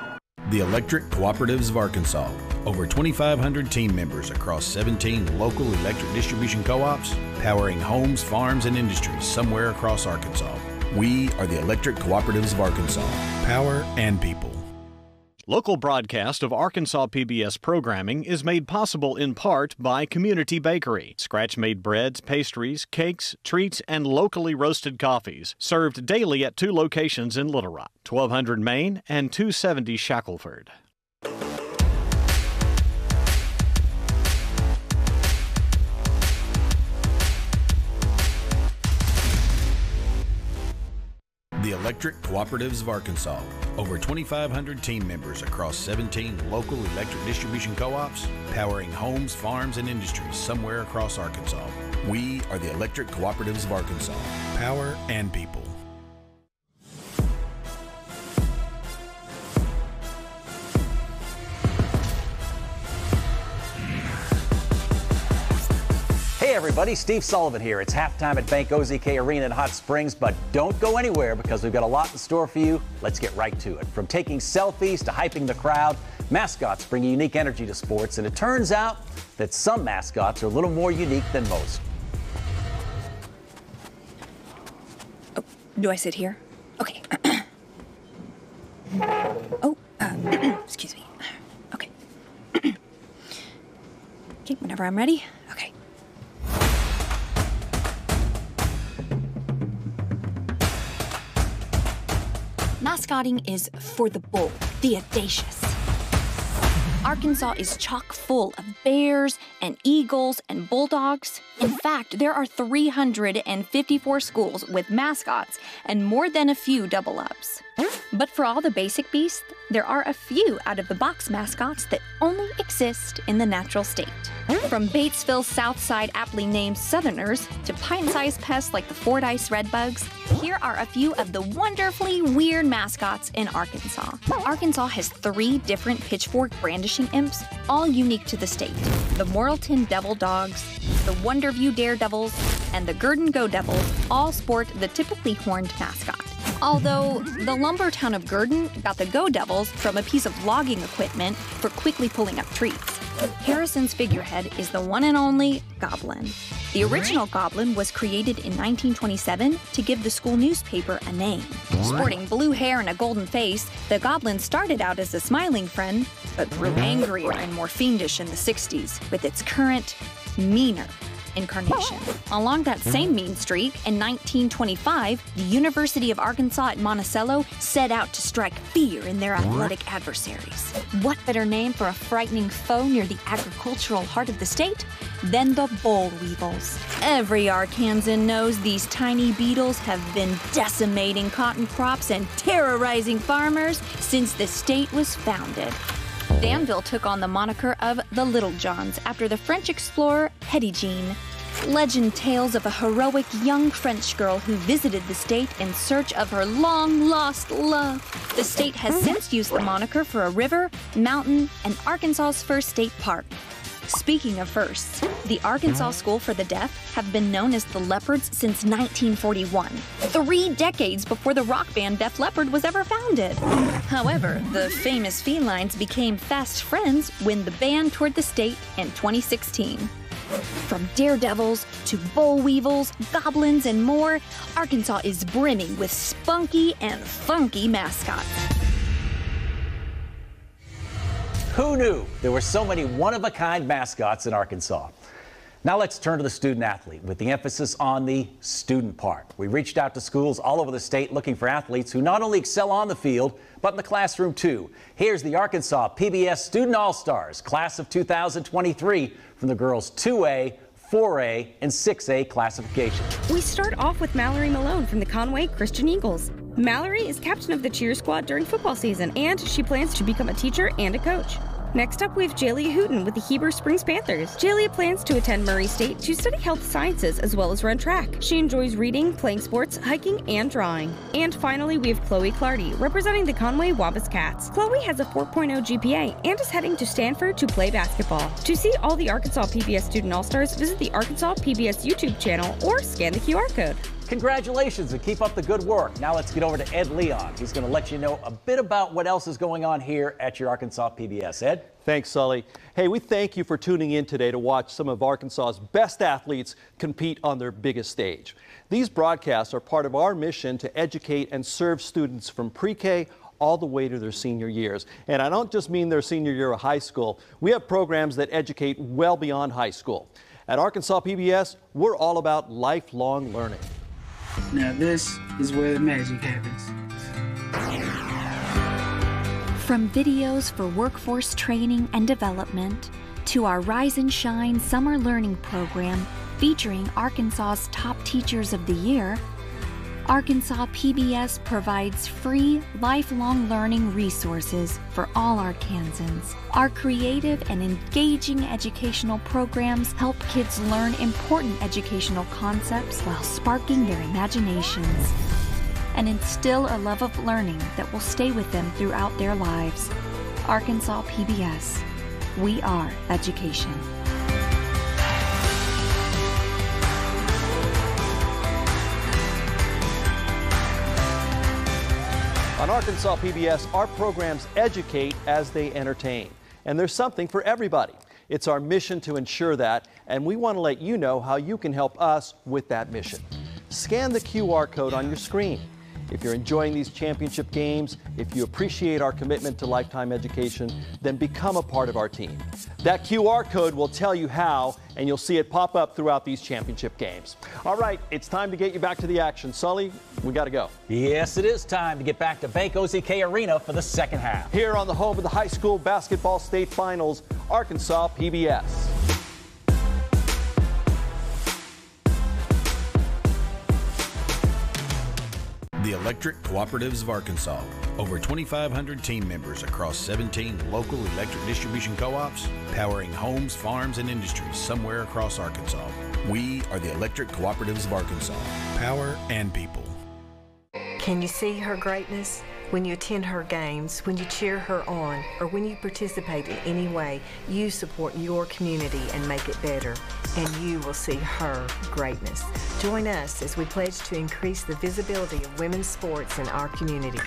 the Electric Cooperatives of Arkansas. Over 2,500 team members across 17 local electric distribution co ops, powering homes, farms, and industries somewhere across Arkansas. We are the Electric Cooperatives of Arkansas. Power and people. Local broadcast of Arkansas PBS programming is made possible in part by Community Bakery. Scratch made breads, pastries, cakes, treats, and locally roasted coffees, served daily at two locations in Little Rock 1200 Main and 270 Shackleford. Electric Cooperatives of Arkansas. Over 2,500 team members across 17 local electric distribution co ops, powering homes, farms, and industries somewhere across Arkansas. We are the Electric Cooperatives of Arkansas. Power and people. Hey everybody, Steve Sullivan here. It's halftime at Bank OZK Arena in Hot Springs, but don't go anywhere because we've got a lot in store for you. Let's get right to it. From taking selfies to hyping the crowd, mascots bring unique energy to sports, and it turns out that some mascots are a little more unique than most. Oh, do I sit here? Okay. <clears throat> oh, uh, <clears throat> excuse me. Okay. <clears throat> okay, whenever I'm ready. Mascotting is for the bold, the audacious. Arkansas is chock full of bears and eagles and bulldogs. In fact, there are 354 schools with mascots and more than a few double ups. But for all the basic beasts, there are a few out of the box mascots that only exist in the natural state. From Batesville's Southside aptly named Southerners to pint sized pests like the Fordyce Redbugs, here are a few of the wonderfully weird mascots in Arkansas. Arkansas has three different pitchfork brandishing imps, all unique to the state the Morrilton Devil Dogs, the Wonderview Daredevils, and the Gurdon Go Devils all sport the typically horned mascot. Although the lumber town of Gurdon got the Go Devils from a piece of logging equipment for quickly pulling up trees. Harrison's figurehead is the one and only Goblin. The original Goblin was created in 1927 to give the school newspaper a name. Sporting blue hair and a golden face, the Goblin started out as a smiling friend, but grew angrier and more fiendish in the 60s with its current, meaner incarnation. Along that same mean streak, in 1925, the University of Arkansas at Monticello set out to strike fear in their athletic adversaries. What better name for a frightening foe near the agricultural heart of the state than the boll weevils? Every Arkansan knows these tiny beetles have been decimating cotton crops and terrorizing farmers since the state was founded. Danville took on the moniker of the Little Johns after the French explorer Petit-Jean. Legend tales of a heroic young French girl who visited the state in search of her long lost love. The state has since used the moniker for a river, mountain, and Arkansas's first state park. Speaking of firsts, the Arkansas School for the Deaf have been known as the Leopards since 1941, three decades before the rock band Def Leppard was ever founded. However, the famous felines became fast friends when the band toured the state in 2016. From daredevils to boll weevils, goblins, and more, Arkansas is brimming with spunky and funky mascots. Who knew there were so many one of a kind mascots in Arkansas? Now let's turn to the student athlete with the emphasis on the student part. We reached out to schools all over the state looking for athletes who not only excel on the field, but in the classroom too. Here's the Arkansas PBS Student All Stars, class of 2023 from the girls 2A, 4A, and 6A classification. We start off with Mallory Malone from the Conway Christian Eagles. Mallory is captain of the cheer squad during football season, and she plans to become a teacher and a coach. Next up, we have Jalia Hooten with the Heber Springs Panthers. Jalia plans to attend Murray State to study health sciences as well as run track. She enjoys reading, playing sports, hiking, and drawing. And finally, we have Chloe Clardy, representing the Conway Wampus Cats. Chloe has a 4.0 GPA and is heading to Stanford to play basketball. To see all the Arkansas PBS Student All Stars, visit the Arkansas PBS YouTube channel or scan the QR code. Congratulations and keep up the good work. Now let's get over to Ed Leon. He's going to let you know a bit about what else is going on here at your Arkansas PBS. Ed? Thanks, Sully. Hey, we thank you for tuning in today to watch some of Arkansas's best athletes compete on their biggest stage. These broadcasts are part of our mission to educate and serve students from pre-K all the way to their senior years. And I don't just mean their senior year of high school. We have programs that educate well beyond high school. At Arkansas PBS, we're all about lifelong learning. Now this is where the magic happens. From videos for workforce training and development to our Rise and Shine summer learning program featuring Arkansas's top teachers of the year, Arkansas PBS provides free lifelong learning resources for all Arkansans. Our creative and engaging educational programs help kids learn important educational concepts while sparking their imaginations and instill a love of learning that will stay with them throughout their lives. Arkansas PBS. We are education. On Arkansas PBS, our programs educate as they entertain. And there's something for everybody. It's our mission to ensure that, and we want to let you know how you can help us with that mission. Scan the QR code on your screen. If you're enjoying these championship games, if you appreciate our commitment to lifetime education, then become a part of our team. That QR code will tell you how, and you'll see it pop up throughout these championship games. All right, it's time to get you back to the action. Sully, we got to go. Yes, it is time to get back to Bank OZK Arena for the second half. Here on the home of the high school basketball state finals, Arkansas PBS. The Electric Cooperatives of Arkansas. Over 2,500 team members across 17 local electric distribution co ops, powering homes, farms, and industries somewhere across Arkansas. We are the Electric Cooperatives of Arkansas. Power and people. Can you see her greatness? When you attend her games, when you cheer her on, or when you participate in any way, you support your community and make it better, and you will see her greatness. Join us as we pledge to increase the visibility of women's sports in our communities.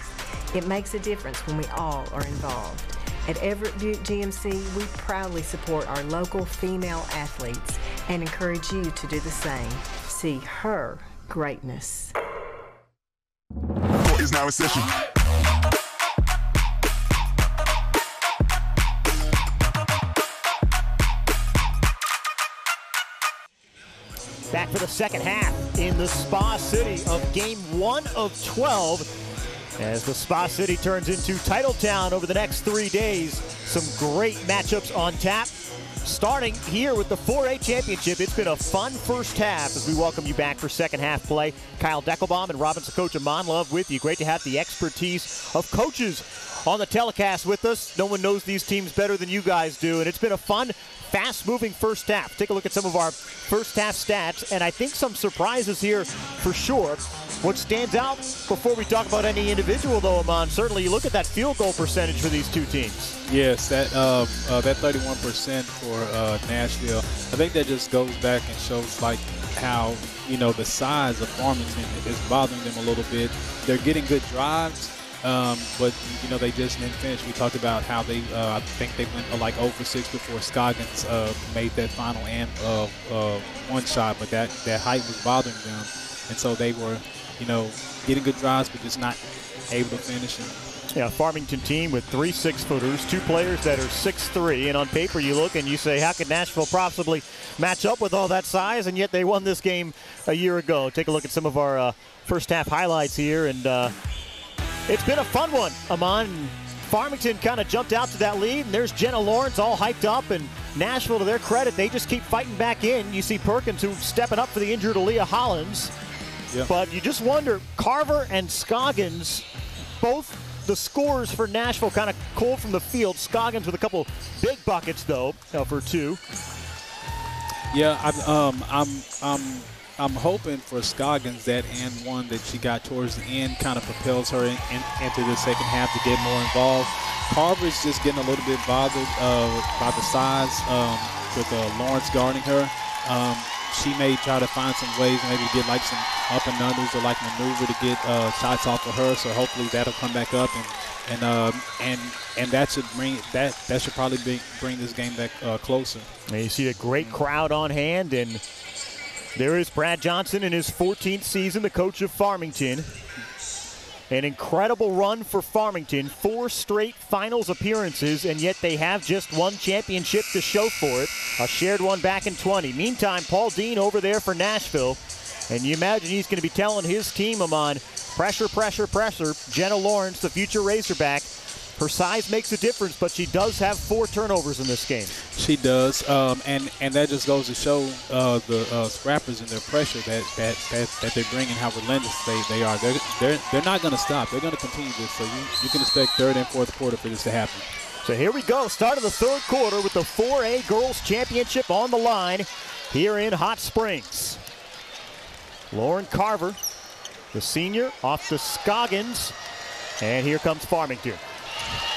It makes a difference when we all are involved. At Everett Buick GMC, we proudly support our local female athletes and encourage you to do the same. See her greatness. Is now in session. Back for the second half in the Spa City of game one of 12 as the Spa City turns into Title Town over the next three days. Some great matchups on tap. Starting here with the 4A championship, it's been a fun first half as we welcome you back for second half play. Kyle Deckelbaum and Robinson coach Amon Love with you. Great to have the expertise of coaches on the telecast with us. No one knows these teams better than you guys do, and it's been a fun, fast-moving first half. Take a look at some of our first half stats, and I think some surprises here for sure. What stands out before we talk about any individual, though, Amon, certainly you look at that field goal percentage for these two teams. Yes, that uh, uh, that 31% for uh, Nashville. I think that just goes back and shows like how you know the size of Farmington is bothering them a little bit. They're getting good drives, um, but you know they just didn't finish. We talked about how they, uh, I think they went uh, like 0 for 6 before Scoggins uh, made that final and uh, uh, one shot, but that that height was bothering them, and so they were, you know, getting good drives, but just not able to finish. And, yeah, Farmington team with three six-footers, two players that are six-three, and on paper you look and you say, how could Nashville possibly match up with all that size? And yet they won this game a year ago. Take a look at some of our uh, first-half highlights here, and uh, it's been a fun one, Amon. Farmington kind of jumped out to that lead, and there's Jenna Lawrence all hyped up, and Nashville, to their credit, they just keep fighting back in. You see Perkins, who's stepping up for the injured Aaliyah Hollins. Yep. But you just wonder, Carver and Scoggins, both the scores for Nashville kind of cold from the field. Scoggins with a couple big buckets, though, uh, for two. Yeah, I'm, um, I'm, I'm, I'm hoping for Scoggins that and one that she got towards the end kind of propels her in, in, into the second half to get more involved. Carver's just getting a little bit bothered uh, by the size um, with uh, Lawrence guarding her. Um, she may try to find some ways, maybe get like some up and unders or like maneuver to get uh, shots off of her. So hopefully that'll come back up and and um, and and that should bring that that should probably be, bring this game back uh, closer. And you see a great crowd on hand, and there is Brad Johnson in his 14th season, the coach of Farmington. An incredible run for Farmington, four straight finals appearances, and yet they have just one championship to show for it. A shared one back in 20. Meantime, Paul Dean over there for Nashville. And you imagine he's going to be telling his team, Amon, pressure, pressure, pressure. Jenna Lawrence, the future Razorback, her size makes a difference, but she does have four turnovers in this game. She does, um, and and that just goes to show uh, the uh, scrappers and their pressure that that, that, that they bring and how relentless they, they are. They're, they're, they're not going to stop. They're going to continue this. So you, you can expect third and fourth quarter for this to happen. So here we go. Start of the third quarter with the 4A Girls Championship on the line here in Hot Springs. Lauren Carver, the senior, off to Scoggins. And here comes Farmington.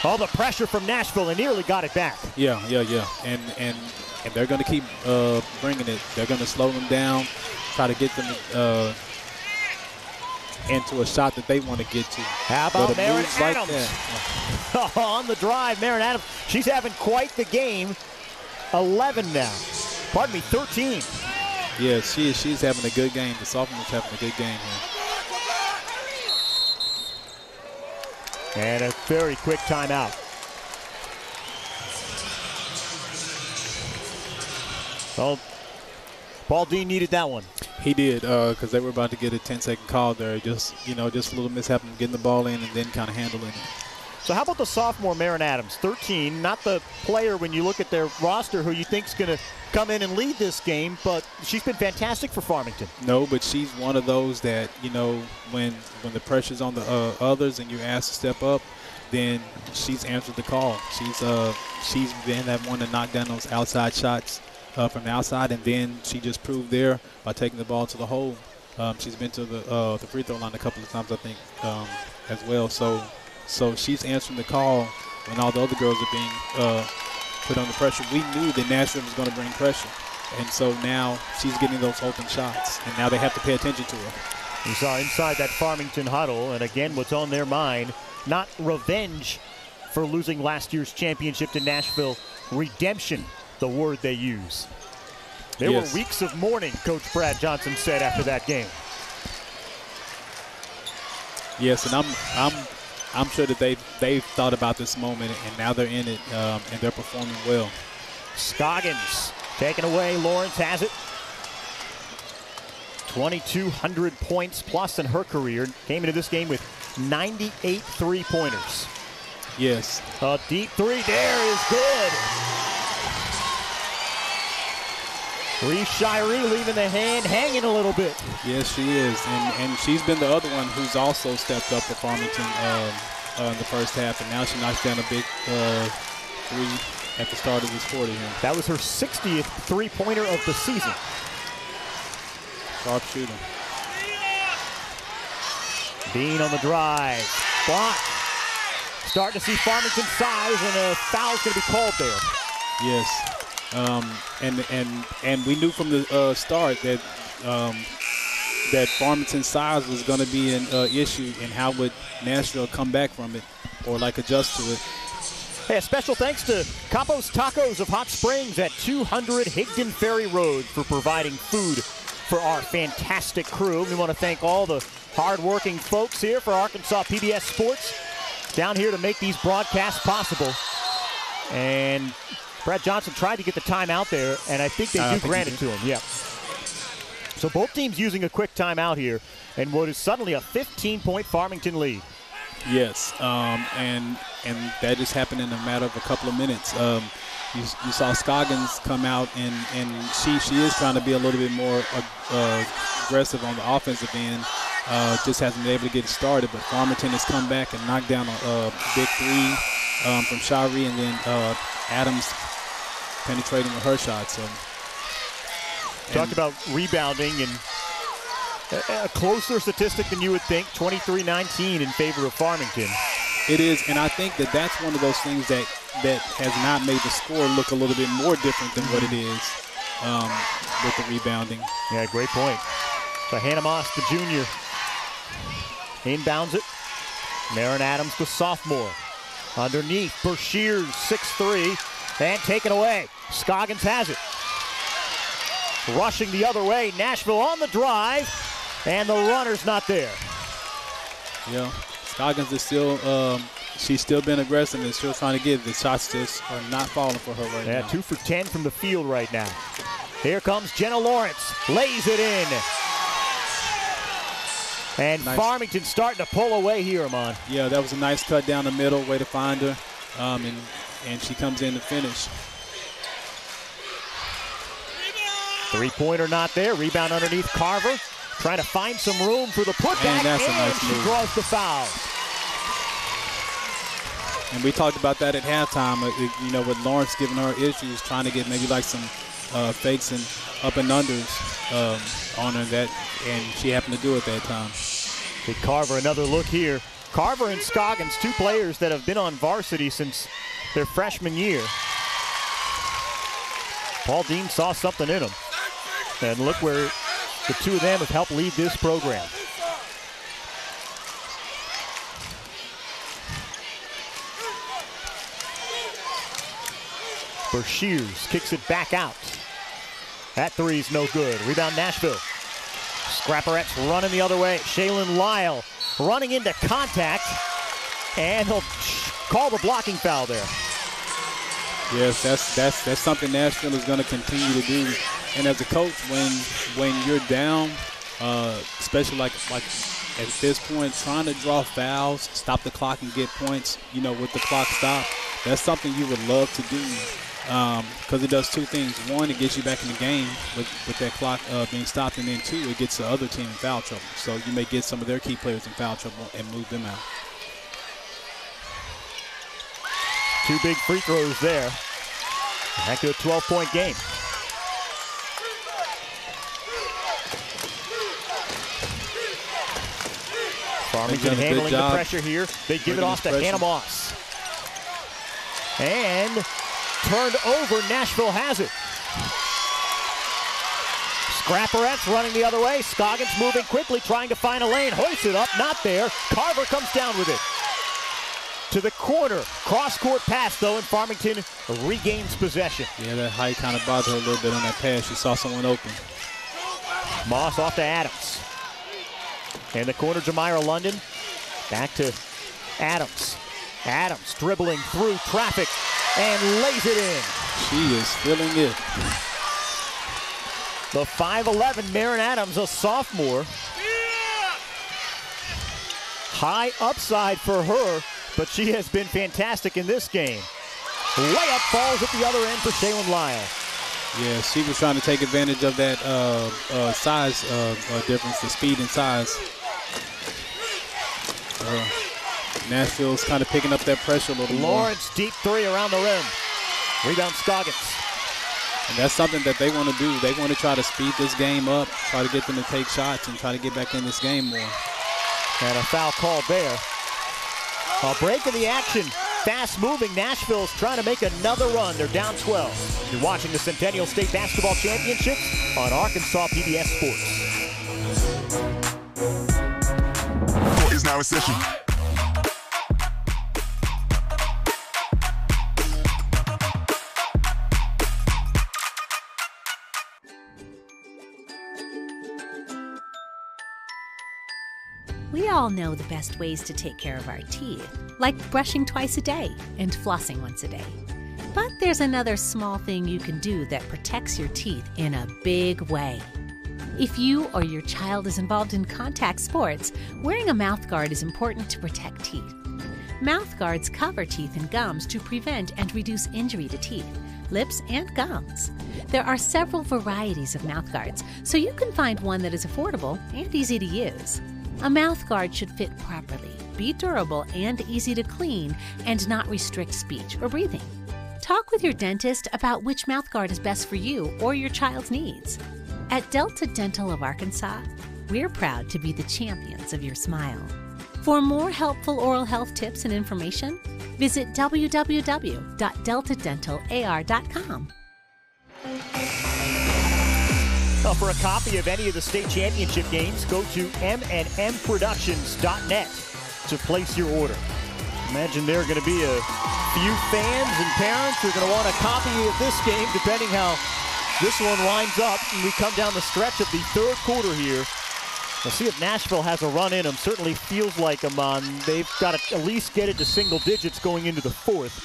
All the pressure from Nashville and nearly got it back. Yeah, yeah, yeah. And and and they're going to keep uh, bringing it. They're going to slow them down, try to get them uh, into a shot that they want to get to. How about Marin Adams? Like <laughs> On the drive, Marin Adams. She's having quite the game. 11 now. Pardon me, 13. Yeah, she is. She's having a good game. The sophomore's having a good game here. And a very quick timeout. Well, Paul Dean needed that one. He did, because uh, they were about to get a 10-second call there. Just, you know, just a little mishap in getting the ball in and then kind of handling it. So how about the sophomore Marin Adams, 13, not the player when you look at their roster who you think is going to come in and lead this game, but she's been fantastic for Farmington. No, but she's one of those that, you know, when when the pressure's on the uh, others and you ask to step up, then she's answered the call. She's uh she's been that one to knock down those outside shots uh, from the outside, and then she just proved there by taking the ball to the hole. Um, she's been to the uh, the free throw line a couple of times, I think, um, as well. So so she's answering the call when all the other girls are being uh, put under pressure. We knew that Nashville was going to bring pressure. And so now she's getting those open shots. And now they have to pay attention to her. You saw inside that Farmington huddle. And again, what's on their mind, not revenge for losing last year's championship to Nashville. Redemption, the word they use. There yes. were weeks of mourning, Coach Brad Johnson said after that game. Yes, and I'm I'm I'm sure that they they've thought about this moment and now they're in it um, and they're performing well. Scoggins taken away. Lawrence has it. 2,200 points plus in her career. Came into this game with 98 three-pointers. Yes. A deep three there is good. Reese Shiree leaving the hand hanging a little bit. Yes, she is. And and she's been the other one who's also stepped up for Farmington um, uh, in the first half. And now she knocks down a big uh, three at the start of this quarter here. That was her 60th three-pointer of the season. Sharp shooting. Dean on the drive. Block. Starting to see Farmington size, and a foul's going to be called there. Yes. Um, and and and we knew from the uh, start that um, that Farmington size was going to be an uh, issue, and how would Nashville come back from it or like adjust to it. Hey, a special thanks to Capos Tacos of Hot Springs at 200 Higdon Ferry Road for providing food for our fantastic crew. We want to thank all the hardworking folks here for Arkansas PBS Sports down here to make these broadcasts possible. And Brad Johnson tried to get the timeout there, and I think they uh, do grant it to him. Yeah. So both teams using a quick timeout here, and what is suddenly a 15-point Farmington lead. Yes, um, and and that just happened in a matter of a couple of minutes. Um, you, you, saw Scoggins come out, and, and she she is trying to be a little bit more uh, aggressive on the offensive end. Uh, just hasn't been able to get started, but Farmington has come back and knocked down a, a big three um, from Shari, and then uh, Adams penetrating with her shot. So talked about rebounding and a closer statistic than you would think 23-19 in favor of Farmington. It is, and I think that that's one of those things that that has not made the score look a little bit more different than what it is. um, with the rebounding. Yeah, great point. So Hannah Moss, the junior, inbounds it. Marin Adams, the sophomore. Underneath, Brashears, 6'3", and taken away. Scoggins has it. Rushing the other way, Nashville on the drive, and the runner's not there. Yeah, Scoggins is still, um, she's still been aggressive and still trying to get The shots just are not falling for her right now. yeah, now. two for 10 from the field right now. Here comes Jenna Lawrence, lays it in. And Nice. Farmington starting to pull away here, Amon. Yeah, that was a nice cut down the middle, way to find her, um, and and she comes in to finish. Three-pointer not there. Rebound underneath Carver. Trying to find some room for the putback, And that's a nice she move. draws the foul. And we talked about that at halftime. uh, You know, with Lawrence giving her issues, trying to get maybe like some uh, fakes and up and unders um, on her that, and she happened to do it that time. Big Carver, another look here. Carver and Scoggins, two players that have been on varsity since their freshman year. Paul Dean saw something in them. And look where the two of them have helped lead this program. Brashears kicks it back out. That three's no good. Rebound Nashville. Scrapperettes running the other way. Shaylin Lyle running into contact. And he'll call the blocking foul there. Yes, that's that's that's something Nashville is going to continue to do. And as a coach, when when you're down, uh, especially like like at this point, trying to draw fouls, stop the clock, and get points, you know, with the clock stopped, that's something you would love to do because it does two things. One, it gets you back in the game with, with that clock uh, being stopped, and then two, it gets the other team in foul trouble. So you may get some of their key players in foul trouble and move them out. Two big free throws there. Back to a 12 point game. Farmington They've done a good handling the pressure here. They give it off to pressure. Hannah Moss. And turned over, Nashville has it. Scrapperettes running the other way. Scoggins moving quickly, trying to find a lane. Hoists it up, not there. Carver comes down with it. To the corner. Cross court pass, though, and Farmington regains possession. Yeah, that height kind of bothered her a little bit on that pass. She saw someone open. Moss off to Adams. In the corner, Jamira London. Back to Adams. Adams dribbling through traffic and lays it in. She is feeling it. The 5'11 Marin Adams, a sophomore. High upside for her, but she has been fantastic in this game. Layup falls at the other end for Shaylin Lyle. Yeah, she was trying to take advantage of that uh, uh, size uh, uh, difference, the speed and size. Uh, Nashville's kind of picking up that pressure a little more. Lawrence deep three around the rim. Rebound Scoggins. And that's something that they want to do. They want to try to speed this game up, try to get them to take shots and try to get back in this game more. And a foul called there. A break of the action. Fast moving. Nashville's trying to make another run. They're down 12. You're watching the Centennial State Basketball Championships on Arkansas PBS Sports. Is now in session. All know the best ways to take care of our teeth, like brushing twice a day and flossing once a day. But there's another small thing you can do that protects your teeth in a big way. If you or your child is involved in contact sports, wearing a mouthguard is important to protect teeth. Mouthguards cover teeth and gums to prevent and reduce injury to teeth, lips, and gums. There are several varieties of mouthguards, so you can find one that is affordable and easy to use. A mouthguard should fit properly, be durable and easy to clean, and not restrict speech or breathing. Talk with your dentist about which mouthguard is best for you or your child's needs. At Delta Dental of Arkansas, we're proud to be the champions of your smile. For more helpful oral health tips and information, visit www.deltadentalar.com. For a copy of any of the state championship games, go to mnmproductions.net to place your order. Imagine there are going to be a few fans and parents who are going to want a copy of this game, depending how this one winds up. And we come down the stretch of the third quarter here. We'll see if Nashville has a run in them. Certainly feels like them on. Um, they've got to at least get it to single digits going into the fourth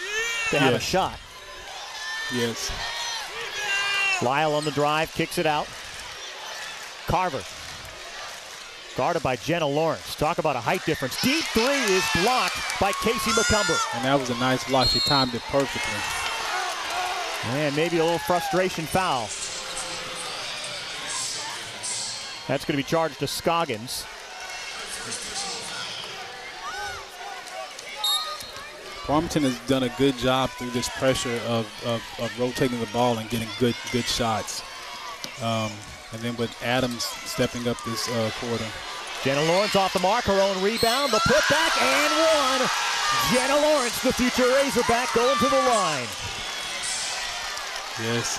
to have Yes. a shot. Yes. Lyle on the drive, kicks it out. Carver. Guarded by Jenna Lawrence. Talk about a height difference. Deep three is blocked by Casey McCumber. And that was a nice block. She timed it perfectly. And maybe a little frustration foul. That's going to be charged to Scoggins. Farmington has done a good job through this pressure of, of, of rotating the ball and getting good good shots. Um, and then with Adams stepping up this uh, quarter. Jenna Lawrence off the mark, her own rebound, the putback, and one. Jenna Lawrence, the future Razorback, going to the line. Yes.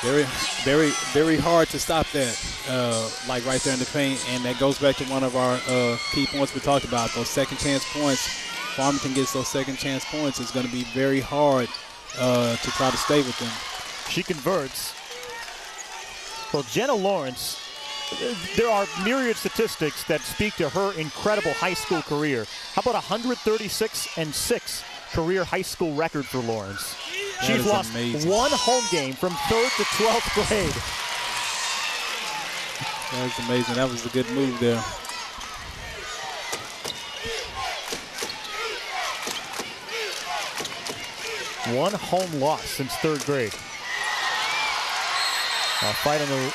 Very, very, very hard to stop that, uh, like right there in the paint. And that goes back to one of our uh, key points we talked about, those second chance points. Farmington gets those second chance points. It's going to be very hard uh, to try to stay with them. She converts. Well, Jenna Lawrence, there are myriad statistics that speak to her incredible high school career. How about 136 and 6 career high school record for Lawrence? That She's lost amazing. one home game from 3rd to 12th grade. That was amazing. That was a good move there. One home loss since third grade. A fight on the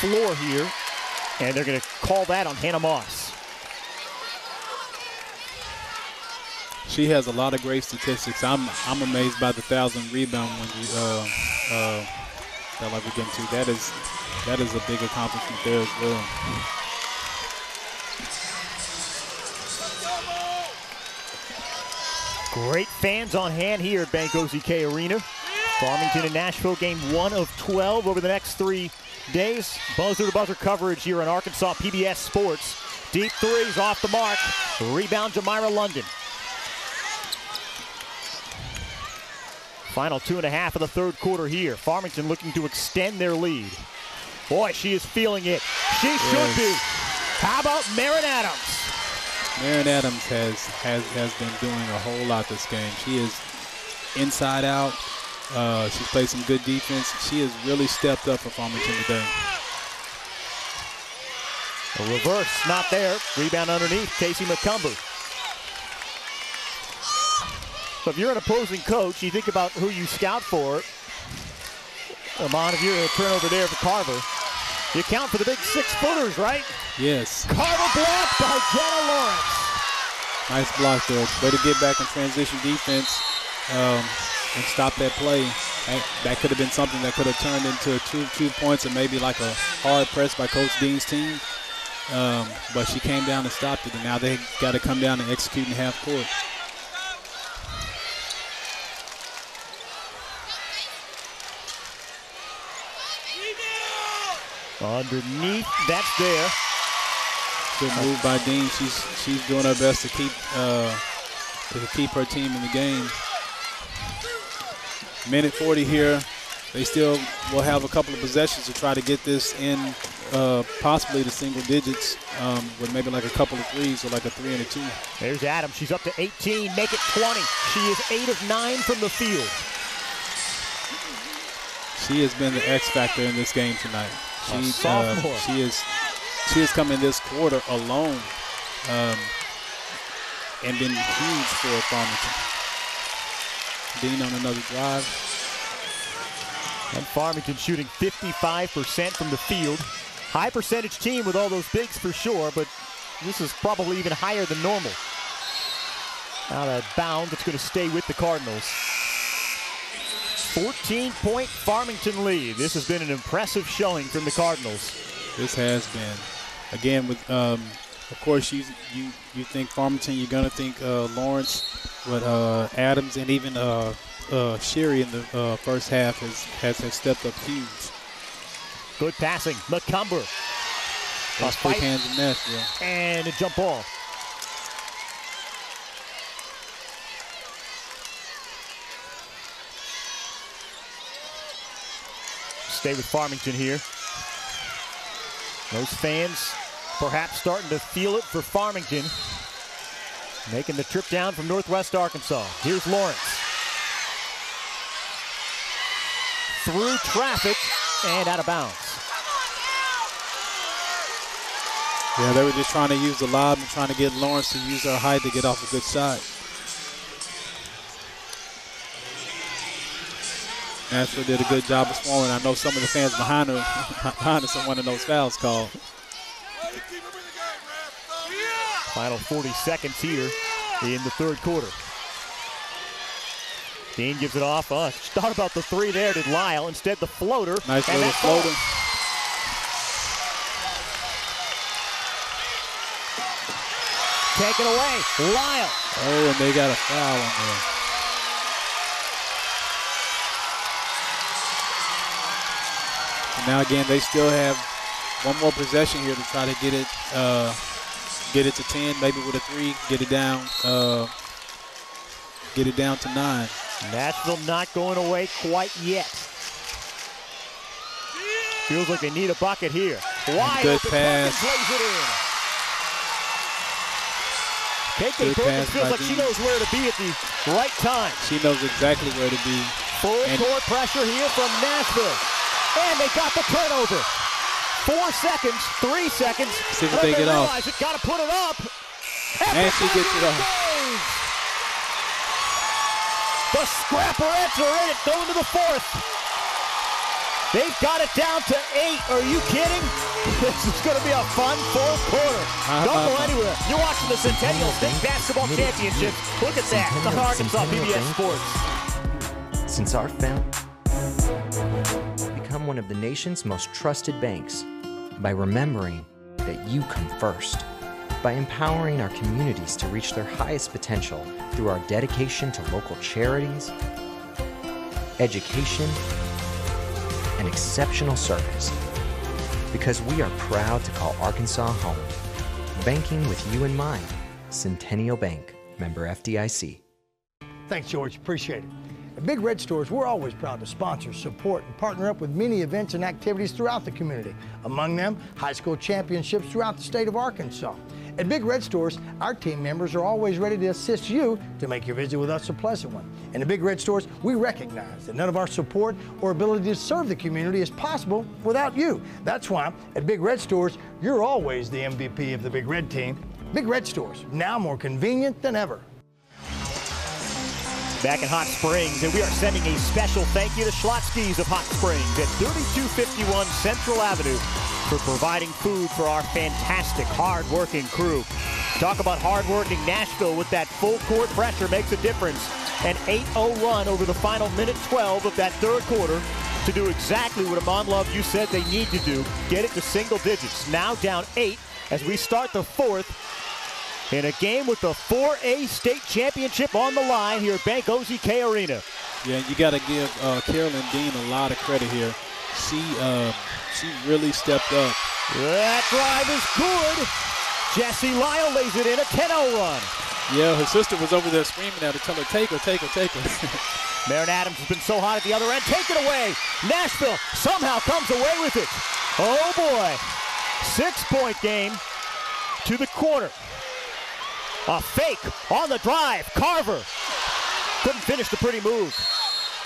floor here, and they're going to call that on Hannah Moss. She has a lot of great statistics. I'm I'm amazed by the thousand rebound when you uh, uh, that like we get into. That is that is a big accomplishment there as well. Great fans on hand here at Bank OZK Arena. Farmington and Nashville game one of 12 over the next three days. Buzzer to buzzer coverage here on Arkansas PBS Sports. Deep threes off the mark. Rebound Jamira London. Final two and a half of the third quarter here. Farmington looking to extend their lead. Boy, she is feeling it. She should be. How about Marin Adams? Marin Adams has, has has been doing a whole lot this game. She is inside out. Uh, she's played some good defense. She has really stepped up for Farmington today. A reverse, not there. Rebound underneath, Casey McCumber. So if you're an opposing coach, you think about who you scout for. Amon, if you're a turnover there for Carver, you count for the big six footers, right? Yes. Carver blocked by Jenna Lawrence. Nice block there. Way to get back in transition defense um, and stop that play. That, that could have been something that could have turned into two two points and maybe like a hard press by Coach Dean's team. Um, but she came down and stopped it, and now they got to come down and execute in half court. Underneath, that's there. Good move by Dean. She's she's doing her best to keep uh, to keep her team in the game. Minute 40 here. They still will have a couple of possessions to try to get this in uh, possibly the single digits um, with maybe like a couple of threes or like a three and a two. There's Adams. She's up to 18. Make it 20. She is 8 of 9 from the field. She has been the X factor in this game tonight. She, uh, she is she has come in this quarter alone um, and been huge for Farmington. Dean on another drive. And Farmington shooting 55% from the field. High percentage team with all those bigs for sure, but this is probably even higher than normal. Now that bound, it's going to stay with the Cardinals. 14 point Farmington lead. This has been an impressive showing from the Cardinals. This has been. Again, with um, of course you you you think Farmington, you're gonna think uh, Lawrence, but uh, Adams and even uh, uh, Sherry in the uh, first half has, has has stepped up huge. Good passing. McCumber. That's quick hands and in Nashville. And a jump ball. Stay with Farmington here. Those fans perhaps starting to feel it for Farmington. Making the trip down from Northwest Arkansas. Here's Lawrence. Through traffic and out of bounds. Yeah, they were just trying to use the lob and trying to get Lawrence to use her height to get off a good side. Nashville did a good job of scoring. I know some of the fans behind her, <laughs> behind us on one of those fouls called. Final 40 seconds here in the third quarter. Dean gives it off. Uh, thought about the three there, did Lyle. Instead, the floater. Nice little floater. all. Taken away. Lyle. Oh, and they got a foul on there. And now again, they still have one more possession here to try to get it, uh, get it to 10, maybe with a three, get it down, uh, get it down to nine. Nashville not going away quite yet. Feels like they need a bucket here. Wide Good pass. Lays it in. KK Good pass feels like she knows where to be at the right time. She knows exactly where to be. Full And- court pressure here from Nashville. And they got the turnover. Four seconds, three seconds. See what When they get off. realize it, gotta put it up. And she gets it off. goes. The Scrapperettes are in it, going to the fourth. They've got it down to eight. Are you kidding? <laughs> This is going to be a fun fourth quarter. Uh-huh. Don't go anywhere. You're watching the Centennial State Basketball Championship. Look at that. The Arkansas PBS Sports. Since our founding, become one of the nation's most trusted banks by remembering that you come first, by empowering our communities to reach their highest potential through our dedication to local charities, education, and exceptional service. Because we are proud to call Arkansas home, banking with you in mind. Centennial Bank, member FDIC. Thanks, George. Appreciate it. At Big Red Stores, we're always proud to sponsor, support, and partner up with many events and activities throughout the community. Among them, high school championships throughout the state of Arkansas. At Big Red Stores, our team members are always ready to assist you to make your visit with us a pleasant one. And at Big Red Stores, we recognize that none of our support or ability to serve the community is possible without you. That's why at Big Red Stores, you're always the MVP of the Big Red team. Big Red Stores, now more convenient than ever. Back in Hot Springs, and we are sending a special thank you to Schlotzsky's of Hot Springs at 3251 Central Avenue for providing food for our fantastic, hard-working crew. Talk about hard-working Nashville with that full court pressure makes a difference. An 8-0 run over the final minute 12 of that third quarter to do exactly what Amon Love you said they need to do, get it to single digits. Now down eight as we start the fourth in a game with the 4A state championship on the line here at Bank OZK Arena. Yeah, you got to give uh, Carolyn Dean a lot of credit here. She uh, she really stepped up. That drive is good. Jesse Lyle lays it in a 10-0 run. Yeah, her sister was over there screaming at her, tell her, take her, take her, take her. <laughs> Marin Adams has been so hot at the other end. Take it away. Nashville somehow comes away with it. Oh boy. Six-point game to the quarter. A fake on the drive. Carver couldn't finish the pretty move.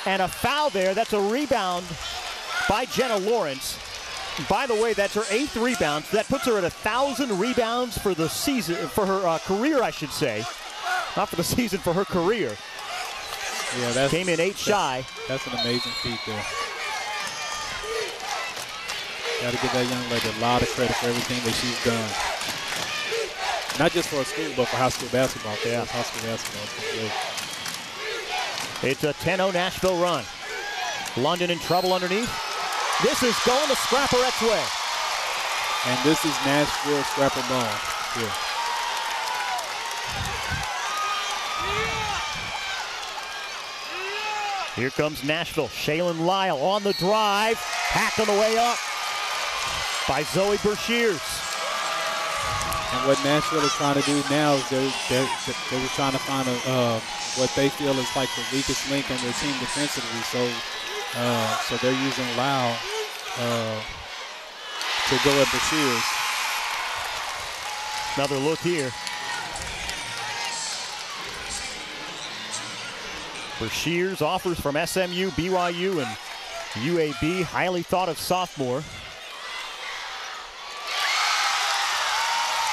And a foul there. That's a rebound by Jenna Lawrence. By the way, that's her eighth rebound. That puts her at a thousand rebounds for the season, for her uh, career, I should say. Not for the <laughs> season, for her career. yeah, that's, Came in eight shy. That's an amazing feat there. Got to give that young lady a lot of credit for everything that she's done. Not just for school, but for high school basketball. Yeah, high school basketball. It's a 10-0 Nashville run. London in trouble underneath. This is going the Scrapperette's way. And this is Nashville Scrapper ball. Here. Here comes Nashville. Shaylin Lyle on the drive. Hacked on the way up. by Zoe Brashears. And what Nashville is trying to do now is they're, they're, they're trying to find a, uh, what they feel is like the weakest link on their team defensively. So, uh, so they're using Lau uh, to go at Brashears. Another look here. Brashears offers from SMU, BYU, and UAB. Highly thought of sophomore.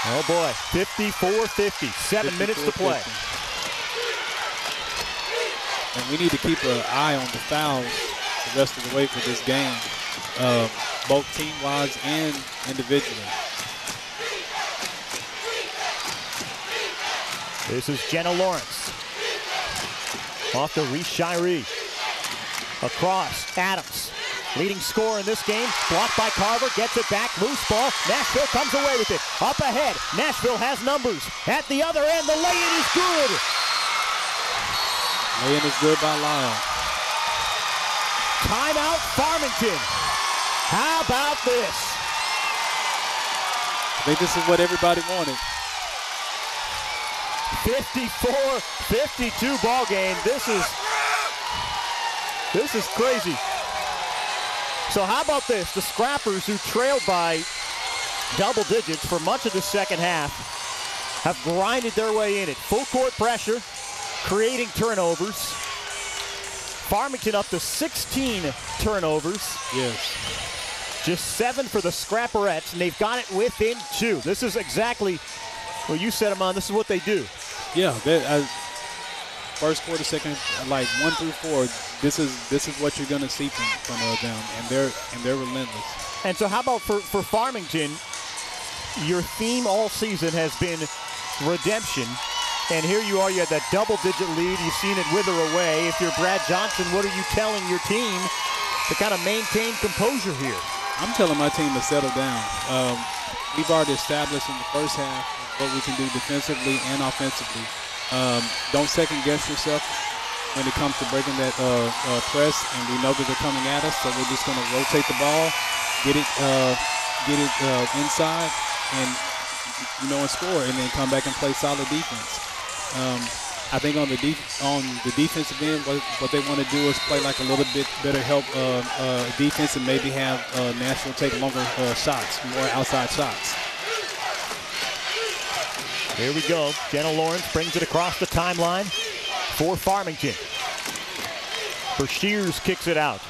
Oh boy, 54-50, seven 54, minutes to play. 50. And we need to keep an eye on the fouls the rest of the way for this game, uh, both team-wise and individually. This is Jenna Lawrence. Off to Reese Shiree. Across, Adams. Leading scorer in this game, blocked by Carver, gets it back, loose ball. Nashville comes away with it. Up ahead, Nashville has numbers. At the other end, the lay-in is good. Lay-in is good by Lyle. Timeout, Farmington. How about this? I think this is what everybody wanted. 54-52 ball game. This is this is crazy. So how about this? The Scrappers, who trailed by double digits for much of the second half, have grinded their way in it. Full court pressure, creating turnovers. Farmington up to 16 turnovers. Yes. Just seven for the Scrapperettes, and they've got it within two. This is exactly what you said, on. This is what they do. Yeah, they, uh, first quarter, second, like one through four, this is this is what you're going to see from, from uh, them, and they're and they're relentless. And so, how about for for Farmington? Your theme all season has been redemption, and here you are. You had that double-digit lead. You've seen it wither away. If you're Brad Johnson, what are you telling your team to kind of maintain composure here? I'm telling my team to settle down. Um, we've already established in the first half what we can do defensively and offensively. Um, don't second guess yourself when it comes to breaking that uh, uh, press, and we know that they're coming at us, so we're just going to rotate the ball, get it, uh, get it uh, inside, and you know, and score, and then come back and play solid defense. Um, I think on the def- on the defensive end, what, what they want to do is play like a little bit better help uh, uh, defense and maybe have Nashville take longer shots, more outside shots. Here we go. Jenna Lawrence brings it across the timeline for Farmington. Brashears kicks it out.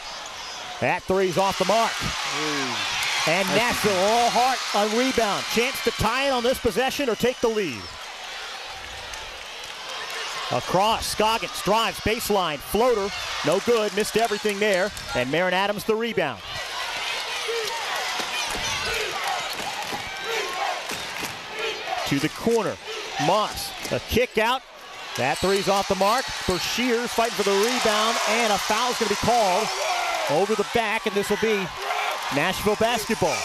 That three's off the mark. Ooh. And Nashville all heart on rebound. Chance to tie it on this possession or take the lead. Across, Scoggins drives, baseline, floater, no good, missed everything there. And Marin Adams the rebound. To the corner, Moss, a kick out, that three's off the mark. Brashears fighting for the rebound, and a foul's going to be called over the back, and this will be Nashville basketball.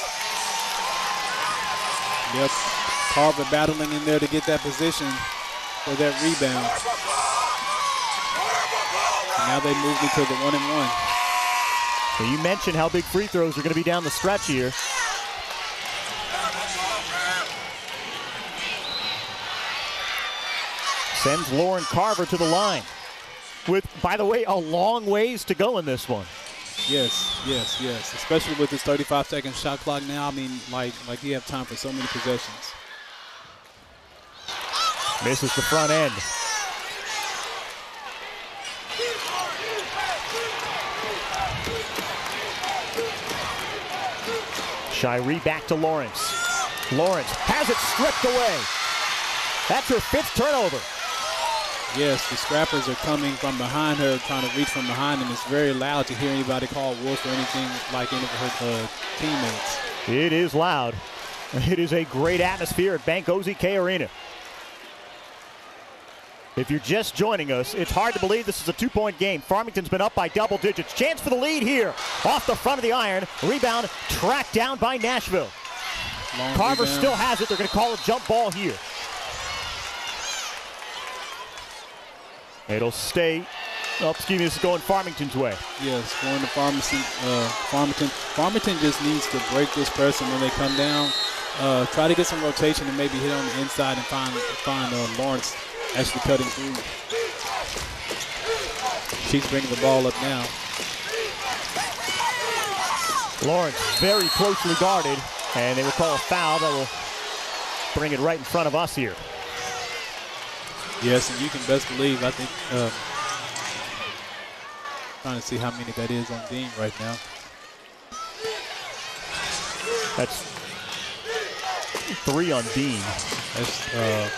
Yep. Carver battling in there to get that position for that rebound. And now they move into the one and one. So you mentioned how big free throws are going to be down the stretch here. Sends Lauren Carver to the line. With, by the way, a long ways to go in this one. Yes, yes, yes. Especially with this 35 second shot clock now. I mean, like, like you have time for so many possessions. Misses the front end. Shiree back to Lawrence. Lawrence has it stripped away. That's her fifth turnover. Yes, the scrappers are coming from behind her, trying to reach from behind, and it's very loud to hear anybody call Wolf or anything like any of her uh, teammates. It is loud. It is a great atmosphere at Bank OZK Arena. If you're just joining us, it's hard to believe this is a two-point game. Farmington's been up by double digits. Chance for the lead here. Off the front of the iron. Rebound tracked down by Nashville. Long Carver rebound. still has it. They're going to call a jump ball here. It'll stay Oh, excuse me, this is going Farmington's way. Yes, going to Farmington. Uh, Farmington. Farmington just needs to break this press, and when they come down, uh, try to get some rotation and maybe hit on the inside and find find uh, Lawrence actually cutting through. She's bringing the ball up now. Lawrence very closely guarded, and they will call a foul that will bring it right in front of us here. Yes, and you can best believe, I think, uh, trying to see how many that is on Dean right now. That's three on Dean. That's uh,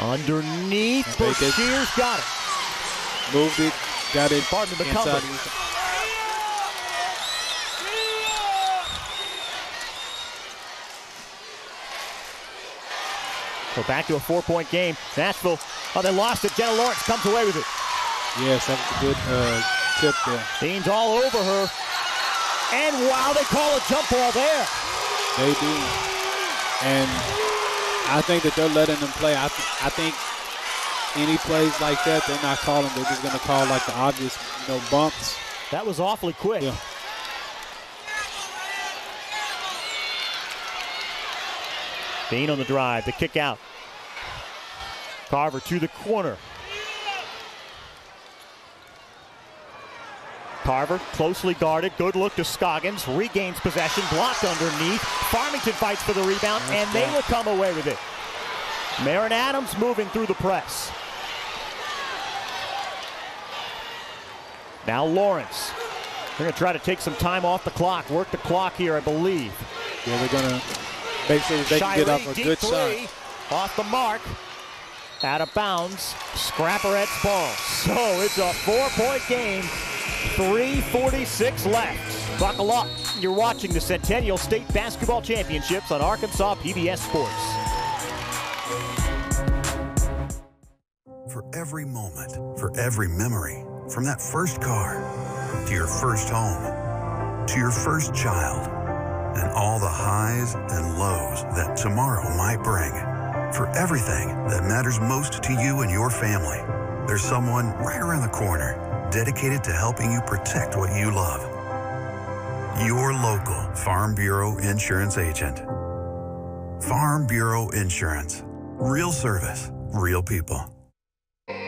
underneath. Shears got it. Moved it, got it. Pardon the inside. So back to a four-point game. Nashville, oh, they lost it. Jenna Lawrence comes away with it. Yes, that was a good uh, tip there. Dean's all over her. And wow, they call a jump ball there. They do. And I think that they're letting them play. I, th I think any plays like that, they're not calling. They're just going to call like the obvious, you know, bumps. That was awfully quick. Yeah. Dean on the drive, the kick out. Carver to the corner. Carver closely guarded. Good look to Scoggins. Regains possession. Blocked underneath. Farmington fights for the rebound, and they will come away with it. Marin Adams moving through the press. Now Lawrence. They're going to try to take some time off the clock. Work the clock here, I believe. Yeah, they're going to make sure that they can get off a good shot. Off the mark. Out of bounds. Scrapperettes ball. So it's a four-point game. 3.46 left. Buckle up. You're watching the Centennial State Basketball Championships on Arkansas PBS Sports. For every moment, for every memory, from that first car to your first home to your first child and all the highs and lows that tomorrow might bring. For everything that matters most to you and your family, there's someone right around the corner dedicated to helping you protect what you love. Your local Farm Bureau insurance agent. Farm Bureau Insurance. Real service, real people.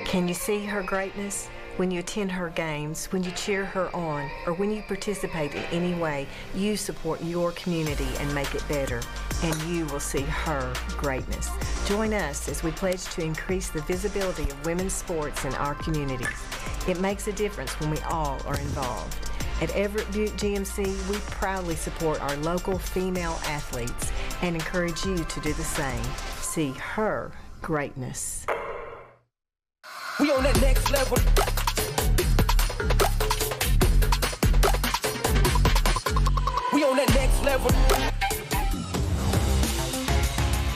Can you see her greatness? When you attend her games, when you cheer her on, or when you participate in any way, you support your community and make it better, and you will see her greatness. Join us as we pledge to increase the visibility of women's sports in our communities. It makes a difference when we all are involved. At Everett Buick GMC, we proudly support our local female athletes and encourage you to do the same. See her greatness. We on that next level. We on that next level.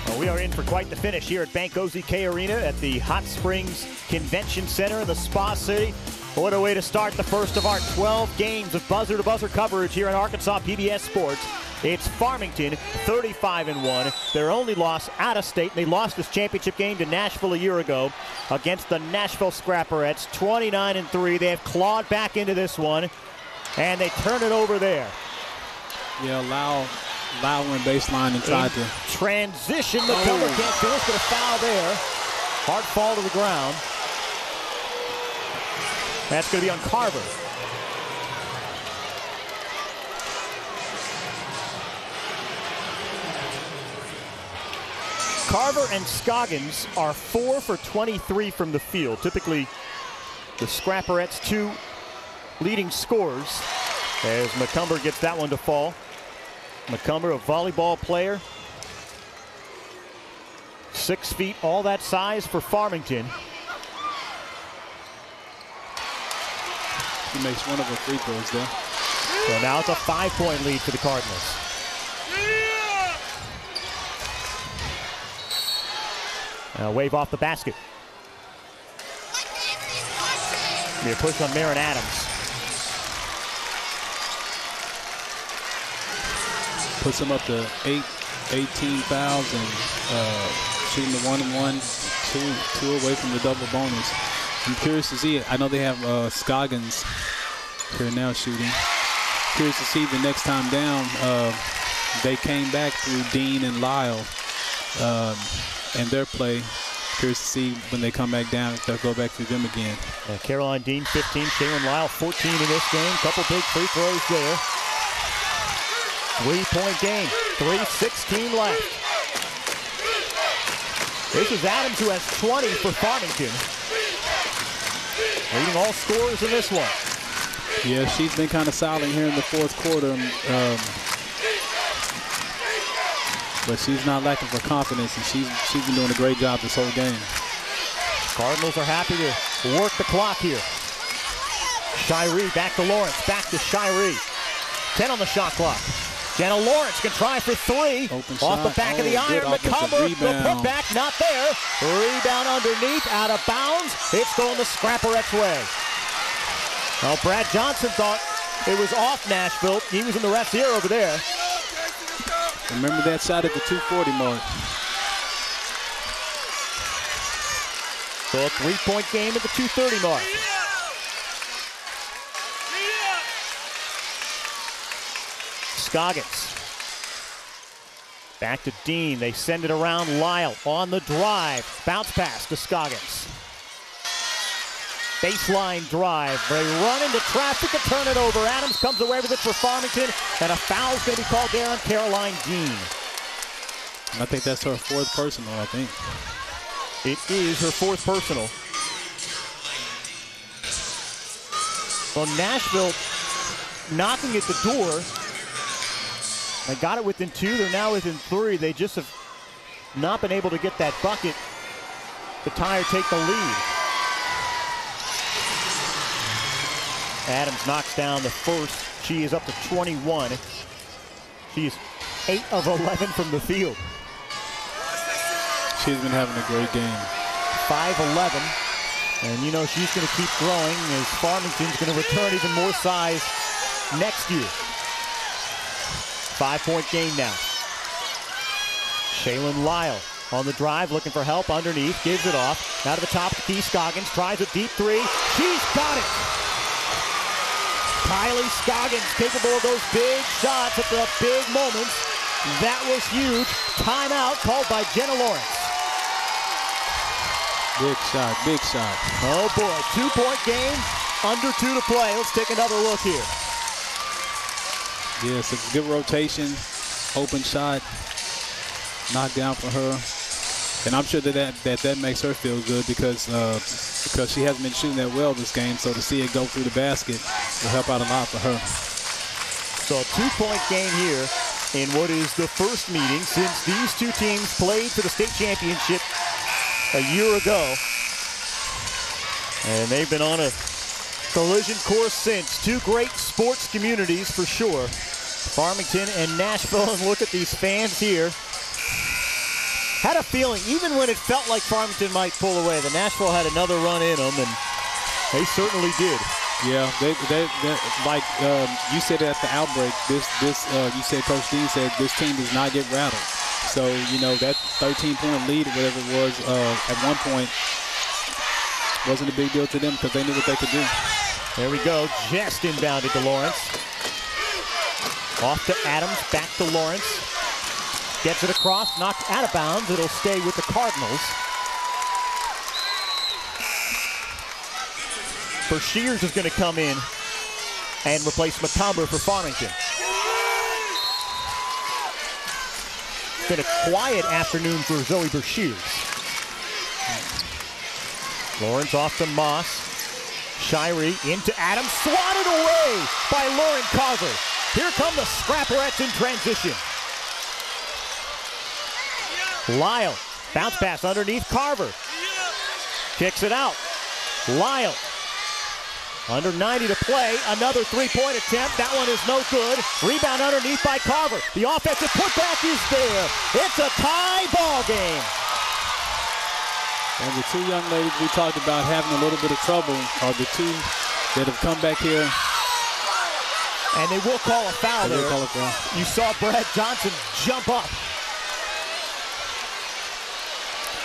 Well, we are in for quite the finish here at Bank OZK Arena at the Hot Springs Convention Center in the Spa City. What a way to start the first of our 12 games of buzzer to buzzer coverage here in Arkansas PBS Sports. It's Farmington, 35 and 1. Their only loss out of state. They lost this championship game to Nashville a year ago against the Nashville Scrapperettes, 29 and 3. They have clawed back into this one, and they turn it over there. Yeah, Lau, Lau went baseline and tried In to. transition. The Oh. can't finish, but a foul there. Hard fall to the ground. That's going to be on Carver. Carver and Scoggins are four for 23 from the field. Typically, the Scrapperettes two leading scorers as McCumber gets that one to fall. McCumber, a volleyball player. Six feet, all that size for Farmington. He makes one of the free throws there. So now it's a five-point lead for the Cardinals. Now wave off the basket. Be a push on Marin Adams. Puts him up to eight, 18 fouls and uh, shooting the one and one, two two away from the double bonus. I'm curious to see. it. I know they have uh, Scoggins here now shooting. Curious to see the next time down. Uh, they came back through Dean and Lyle um, and their play. Curious to see when they come back down if they'll go back to them again. Uh, Caroline Dean 15, Shaylin Lyle 14 in this game. Couple big free throws there. Three-point game. 3.16 left. This is Adams who has 20 for Farmington. Leading all scorers in this one. Yeah, she's been kind of silent here in the fourth quarter. Um, but she's not lacking for confidence, and she's she's been doing a great job this whole game. Cardinals are happy to work the clock here. Shiree back to Lawrence, back to Shiree. 10 on the shot clock. Jenna Lawrence can try for three. Open Off shot. the back of the Oh, iron, the cover, the rebound. putback, not there. Rebound underneath, out of bounds. It's going the Scrapperettes way. Well, Brad Johnson thought it was off Nashville. He was in the ref's ear over there. Remember that shot at the 240 mark. So a three-point game at the 230 mark. Scoggins. Back to Dean. They send it around Lyle on the drive. Bounce pass to Scoggins. Baseline drive. They run into traffic to turn it over. Adams comes away with it for Farmington, and a foul's going to be called there on Caroline Dean. I think that's her fourth personal, I think. It is her fourth personal. Well, Nashville knocking at the door. They got it within two. They're now within three. They just have not been able to get that bucket The Tire take the lead. Adams knocks down the first. She is up to 21. She is 8 of 11 from the field. She's been having a great game. 5-11. And you know she's going to keep growing as Farmington's going to return even more size next year. Five-point game now. Shaylin Lyle on the drive, looking for help underneath, gives it off. Now to the top to Key Scoggins, tries a deep three. She's got it! Kylie Scoggins capable of those big shots at the big moments. That was huge. Timeout called by Jenna Lawrence. Big shot, big shot. Oh boy, two-point game, under two to play. Let's take another look here. Yes, it's a good rotation, open shot, knockdown for her. And I'm sure that that, that, that makes her feel good because uh, because she hasn't been shooting that well this game. So to see it go through the basket will help out a lot for her. So a two-point game here in what is the first meeting since these two teams played for the state championship a year ago. And they've been on a collision course since. Two great sports communities for sure. Farmington and Nashville. <laughs> And look at these fans here. Had a feeling, even when it felt like Farmington might pull away, the Nashville had another run in them, and they certainly did. Yeah, they, they, they like um, you said at the outbreak. This this uh, you said Coach Dean said this team does not get rattled. So you know that 13 point lead or whatever it was uh, at one point wasn't a big deal to them because they knew what they could do. There we go. Just inbounded to Lawrence. Off to Adams, back to Lawrence. Gets it across, knocked out of bounds. It'll stay with the Cardinals. Shears is going to come in and replace McCumber for Farmington. It's been a quiet afternoon for Zoe Brashears. Lawrence off to Moss. Shirey into Adams, swatted away by Lauren Carver. Here come the Scrapperettes in transition. Lyle, bounce pass underneath Carver. Kicks it out. Lyle, under 90 to play. Another three-point attempt. That one is no good. Rebound underneath by Carver. The offensive putback is there. It's a tie ball game. And the two young ladies we talked about having a little bit of trouble are the two that have come back here. And they will call a foul They there. call a foul. You saw Brad Johnson jump up.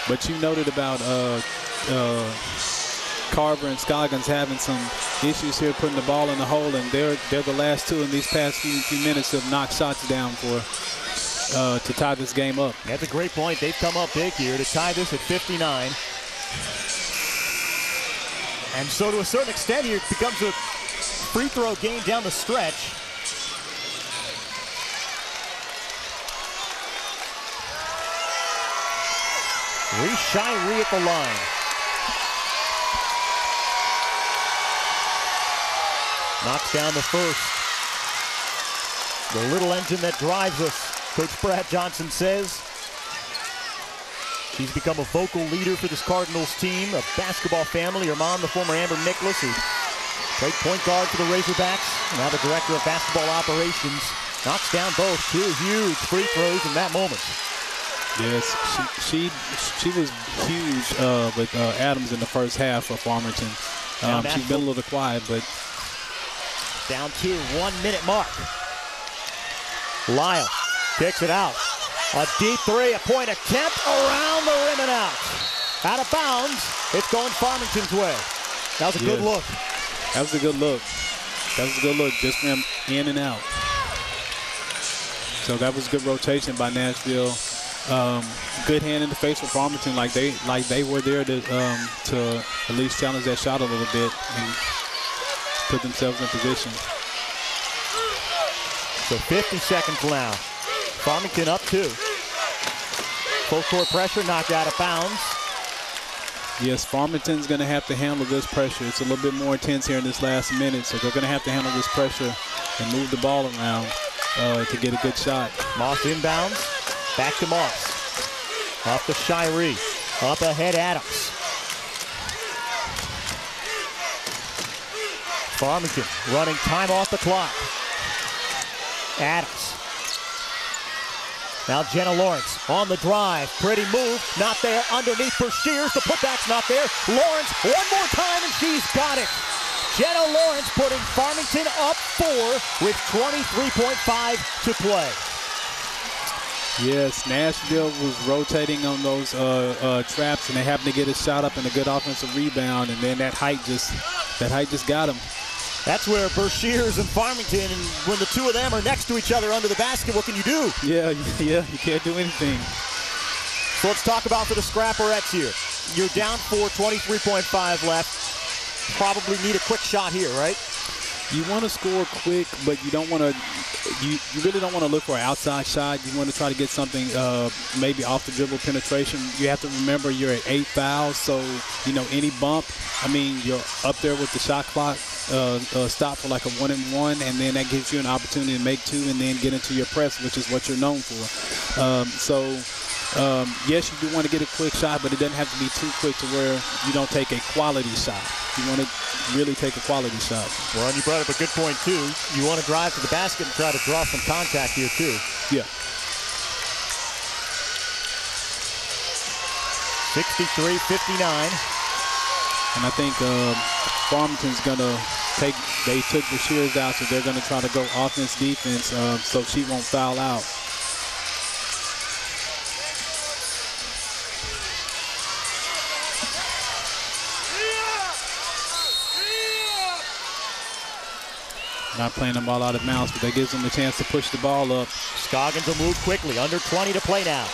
But you noted about uh, uh, Carver and Scoggins having some issues here putting the ball in the hole, and they're they're the last two in these past few, few minutes have knocked shots down for uh, to tie this game up. That's a great point. They've come up big here to tie this at 59. And so to a certain extent here, it becomes a free throw game down the stretch. Ree at the line. Knocks down the first. The little engine that drives us, Coach Brad Johnson says. She's become a vocal leader for this Cardinals team, a basketball family. Her mom, the former Amber Nicholas, who played point guard for the Razorbacks, now the director of basketball operations, knocks down both two huge free throws in that moment. Yes, she she, she was huge uh, with uh, Adams in the first half of Farmington. Um, she's been a little quiet, but down to one minute mark. Lyle kicks it out. A deep three, a point attempt around the rim and out. Out of bounds. It's going Farmington's way. That was a yes. good look. That was a good look. That was a good look. Just from in and out. So that was good rotation by Nashville. Um, good hand in the face for Farmington, like they like they were there to um, to at least challenge that shot a little bit and put themselves in position. So 50 seconds now. Farmington up two. Full court pressure, knocked out of bounds. Yes, Farmington's going to have to handle this pressure. It's a little bit more intense here in this last minute, so they're going to have to handle this pressure and move the ball around uh, to get a good shot. Moss inbounds. Back to Moss. Off to Shiree. Up ahead, Adams. Farmington running time off the clock. Adams. Now Jenna Lawrence on the drive. Pretty move. Not there. Underneath for Shears. The putback's not there. Lawrence one more time and she's got it. Jenna Lawrence putting Farmington up four with 23.5 to play. Yes, Nashville was rotating on those uh, uh, traps, and they happened to get a shot up and a good offensive rebound, and then that height just that height just got them. That's where Brashears and Farmington, and when the two of them are next to each other under the basket, what can you do? Yeah, <laughs> yeah, you can't do anything. So let's talk about for the Scrapperettes here. You're down four, 23.5 left. Probably need a quick shot here, right? You want to score quick, but you don't want to. You, you really don't want to look for an outside shot. You want to try to get something uh, maybe off the dribble penetration. You have to remember you're at eight fouls, so you know any bump. I mean, you're up there with the shot clock uh, uh, stop for like a one and one, and then that gives you an opportunity to make two and then get into your press, which is what you're known for. Um, so. Um, yes, you do want to get a quick shot, but it doesn't have to be too quick to where you don't take a quality shot. You want to really take a quality shot. Well, and you brought up a good point, too. You want to drive to the basket and try to draw some contact here, too. Yeah. 63-59. And I think um, Farmington's going to take, they took the shears out, so they're going to try to go offense, defense, um, so she won't foul out. Not playing the ball out of bounds, but that gives them a chance to push the ball up. Scoggins will move quickly. Under 20 to play now.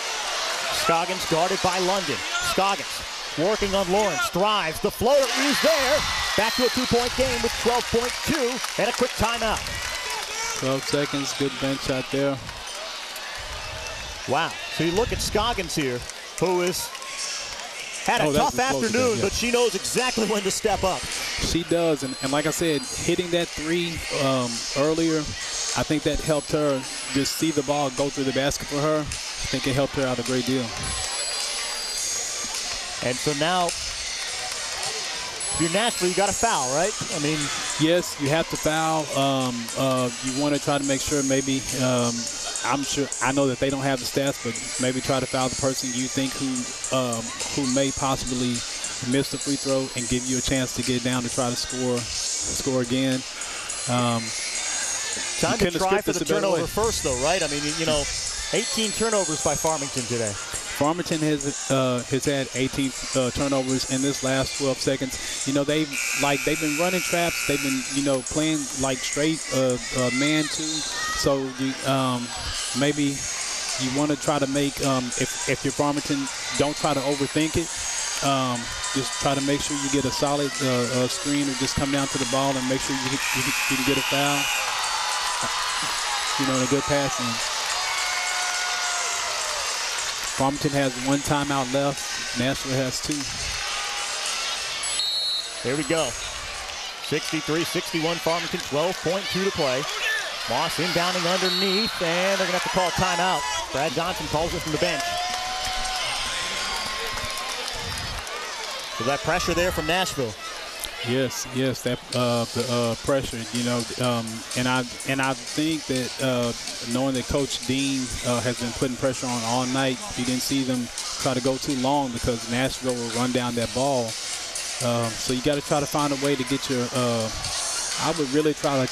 Scoggins guarded by London. Scoggins working on Lawrence. Drives. The floater is there. Back to a two-point game with 12.2 and a quick timeout. 12 seconds. Good bench shot there. Wow. So you look at Scoggins here, who is had a oh, tough afternoon, yeah. but she knows exactly when to step up. She does, and, and like I said, hitting that three um, earlier, I think that helped her just see the ball go through the basket for her. I think it helped her out a great deal. And so now, if you're Nashville, you got to foul, right? I mean, yes, you have to foul. Um, uh, you want to try to make sure maybe. Um, I'm sure I know that they don't have the stats, but maybe try to foul the person you think who um, who may possibly miss the free throw and give you a chance to get down to try to score score again. Um, Time to try for the turnover first, though, right? I mean, you know, 18 turnovers by Farmington today. Farmington has uh, has had 18 uh, turnovers in this last 12 seconds. You know they've like they've been running traps. They've been you know playing like straight uh, uh man two. So you, um, maybe you want to try to make um, if if you're Farmington, don't try to overthink it. Um, just try to make sure you get a solid uh, uh, screen or just come down to the ball and make sure you, you, you can get a foul. You know, and a good passing. Farmington has one timeout left. Nashville has two. There we go. 63-61 Farmington, 12.2 to play. Moss inbounding underneath, and they're going to have to call a timeout. Brad Johnson calls it from the bench. So that pressure there from Nashville. Yes, yes, that uh, the uh, pressure, you know, um, and I and I think that uh, knowing that Coach Dean uh, has been putting pressure on all night, you didn't see them try to go too long because Nashville will run down that ball. Um, so you got to try to find a way to get your. Uh, I would really try to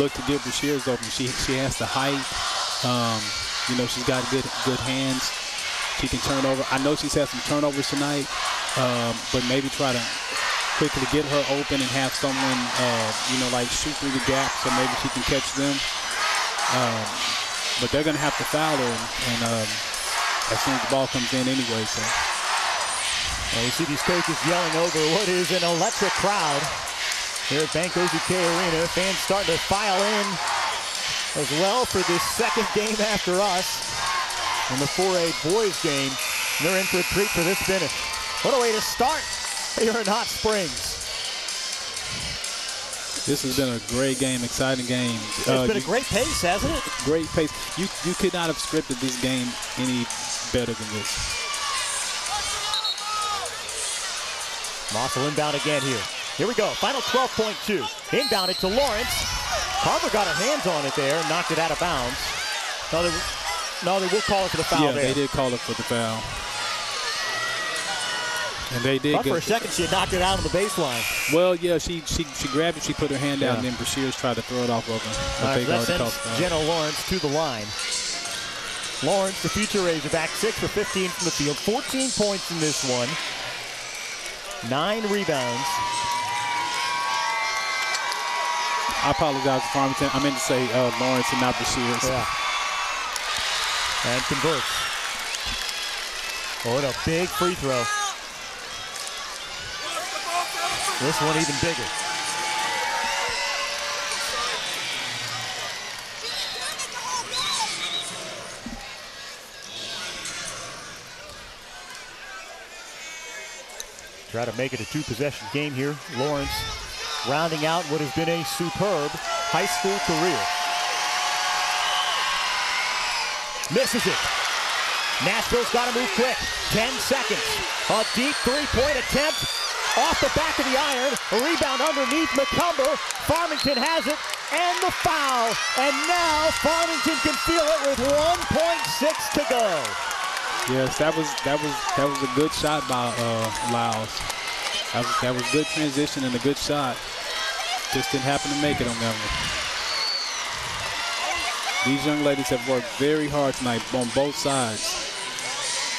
look to get Brashears open. She she has the height. Um, you know, she's got good good hands. She can turn over. I know she's had some turnovers tonight, um, but maybe try to quickly to get her open and have someone, uh, you know, like shoot through the gap so maybe she can catch them. Um, but they're going to have to foul her, and, and um, as soon as the ball comes in anyway. So. Well, you see these coaches yelling over what is an electric crowd here at Bank OZK Arena. Fans starting to file in as well for this second game after us in the 4A boys game. They're in for a treat for this finish. What a way to start <laughs> here in Hot Springs. This has been a great game, exciting game. It's uh, been a great pace, hasn't it? Great pace. You you could not have scripted this game any better than this. Moss will inbound again here. Here we go. Final 12.2. Inbounded to Lawrence. Carver got her hands on it there, knocked it out of bounds. No, they, no, they will call it for the foul yeah, there. they did call it for the foul. And they did. But for a second, she had knocked it out on the baseline. Well, yeah, she she she grabbed it, she put her hand down, yeah. and then Brashears tried to throw it off of her. All right, that sends Jenna Lawrence to the line. Lawrence, the future Razorback, 6 for 15 from the field, 14 points in this one, 9 rebounds. I apologize for Farmington. I meant to say uh, Lawrence and not Brashears. Yeah. And converts. Oh, what a big free throw. This one even bigger. Try to make it a two-possession game here. Lawrence rounding out what has been a superb high school career. Misses it. Nashville's got to move quick. 10 seconds. A deep three-point attempt off the back of the iron. A rebound underneath McCumber. Farmington has it. And the foul. And now Farmington can feel it with 1.6 to go. Yes, that was that was that was a good shot by uh, Lyles. That was, that was good transition and a good shot. Just didn't happen to make it on that one. These young ladies have worked very hard tonight on both sides.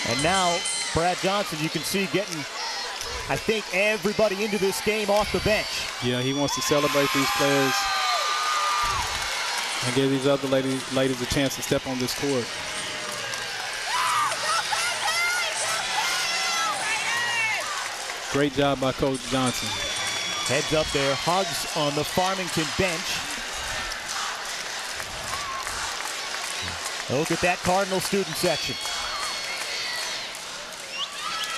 And now Brad Johnson, you can see getting I think everybody into this game off the bench. Yeah, he wants to celebrate these players and give these other ladies, ladies a chance to step on this court. Great job by Coach Johnson. Heads up there, hugs on the Farmington bench. Look at that Cardinal student section.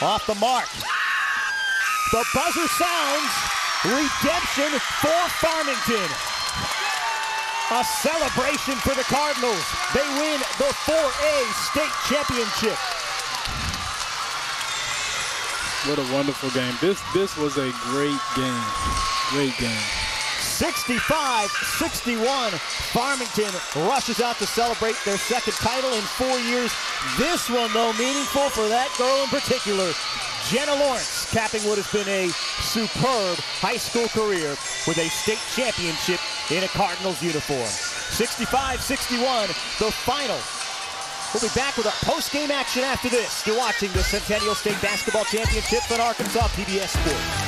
Off the mark. The buzzer sounds. Redemption for Farmington. A celebration for the Cardinals. They win the 4A state championship. What a wonderful game. This this was a great game. Great game. 65-61. Farmington rushes out to celebrate their second title in four years. This one, though, meaningful for that girl in particular. Jenna Lawrence capping what has been a superb high school career with a state championship in a Cardinals uniform. 65-61, the final We'll be back with a post-game action after this. You're watching the Centennial State Basketball Championship on Arkansas PBS Sports.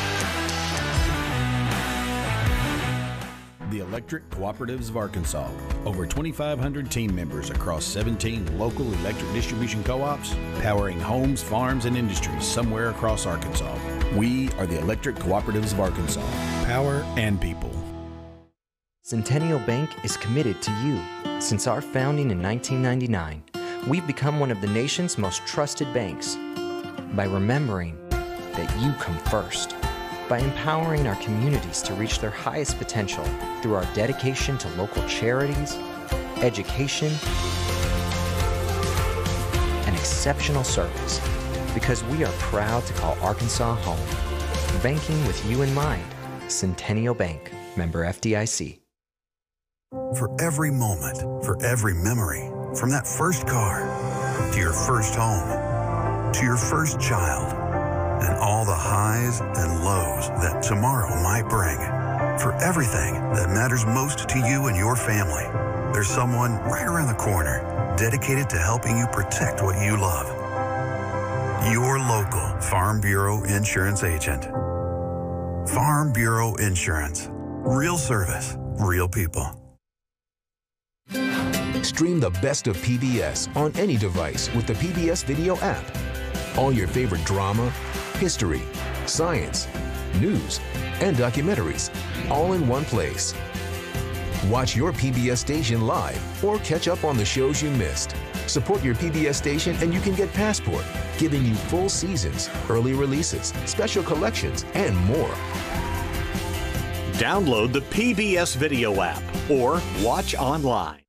Electric Cooperatives of Arkansas. Over 2,500 team members across 17 local electric distribution co ops, powering homes, farms, and industries somewhere across Arkansas. We are the Electric Cooperatives of Arkansas. Power and people. Centennial Bank is committed to you. Since our founding in 1999, we've become one of the nation's most trusted banks by remembering that you come first by empowering our communities to reach their highest potential through our dedication to local charities, education, and exceptional service. Because we are proud to call Arkansas home. Banking with you in mind. Centennial Bank, member FDIC. For every moment, for every memory, from that first car to your first home to your first child and all the highs and lows that tomorrow might bring. For everything that matters most to you and your family, there's someone right around the corner dedicated to helping you protect what you love. Your local Farm Bureau insurance agent. Farm Bureau Insurance. Real service, real people. Stream the best of PBS on any device with the PBS Video app. All your favorite drama, history, science, news, and documentaries all in one place. Watch your PBS station live or catch up on the shows you missed. Support your PBS station and you can get Passport, giving you full seasons, early releases, special collections, and more. Download the PBS Video app or watch online.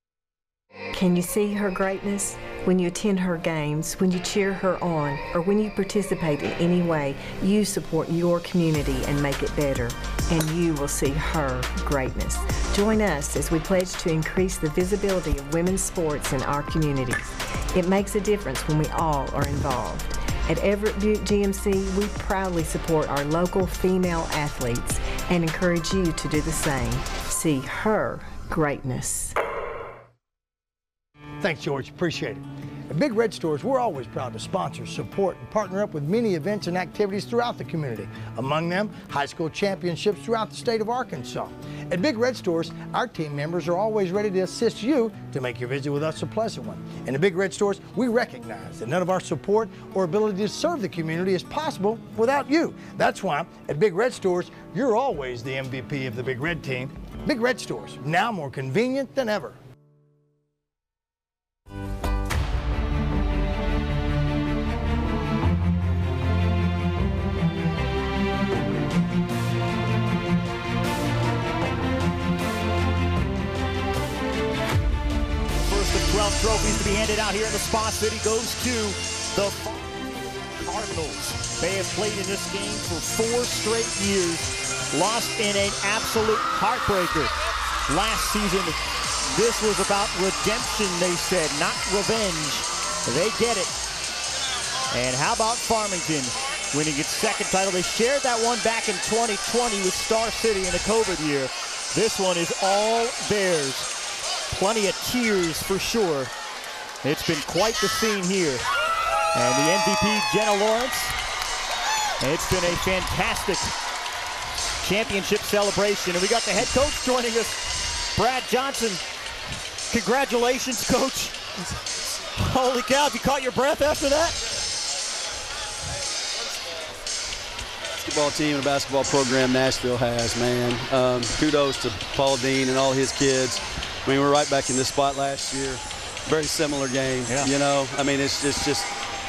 Can you see her greatness? When you attend her games, when you cheer her on, or when you participate in any way, you support your community and make it better, and you will see her greatness. Join us as we pledge to increase the visibility of women's sports in our communities. It makes a difference when we all are involved. At Everett Buick GMC, we proudly support our local female athletes and encourage you to do the same. See her greatness. Thanks, George. Appreciate it. At Big Red Stores, we're always proud to sponsor, support, and partner up with many events and activities throughout the community. Among them, high school championships throughout the state of Arkansas. At Big Red Stores, our team members are always ready to assist you to make your visit with us a pleasant one. And at Big Red Stores, we recognize that none of our support or ability to serve the community is possible without you. That's why at Big Red Stores, you're always the MVP of the Big Red team. Big Red Stores, now more convenient than ever. 12 trophies to be handed out here in the Spa City goes to the Cardinals. They have played in this game for four straight years, lost in an absolute heartbreaker last season. This was about redemption, they said, not revenge. They get it. And how about Farmington winning its second title? They shared that one back in 2020 with Star City in the COVID year. This one is all theirs. Plenty of tears for sure. It's been quite the scene here. And the MVP, Jenna Lawrence. It's been a fantastic championship celebration. And we got the head coach joining us, Brad Johnson. Congratulations, coach. Holy cow, have you caught your breath after that? basketball team and basketball program Nashville has, man. Um, kudos to Paul Dean and all his kids. I mean, we're right back in this spot last year. Very similar game, Yeah. you know. I mean, it's just just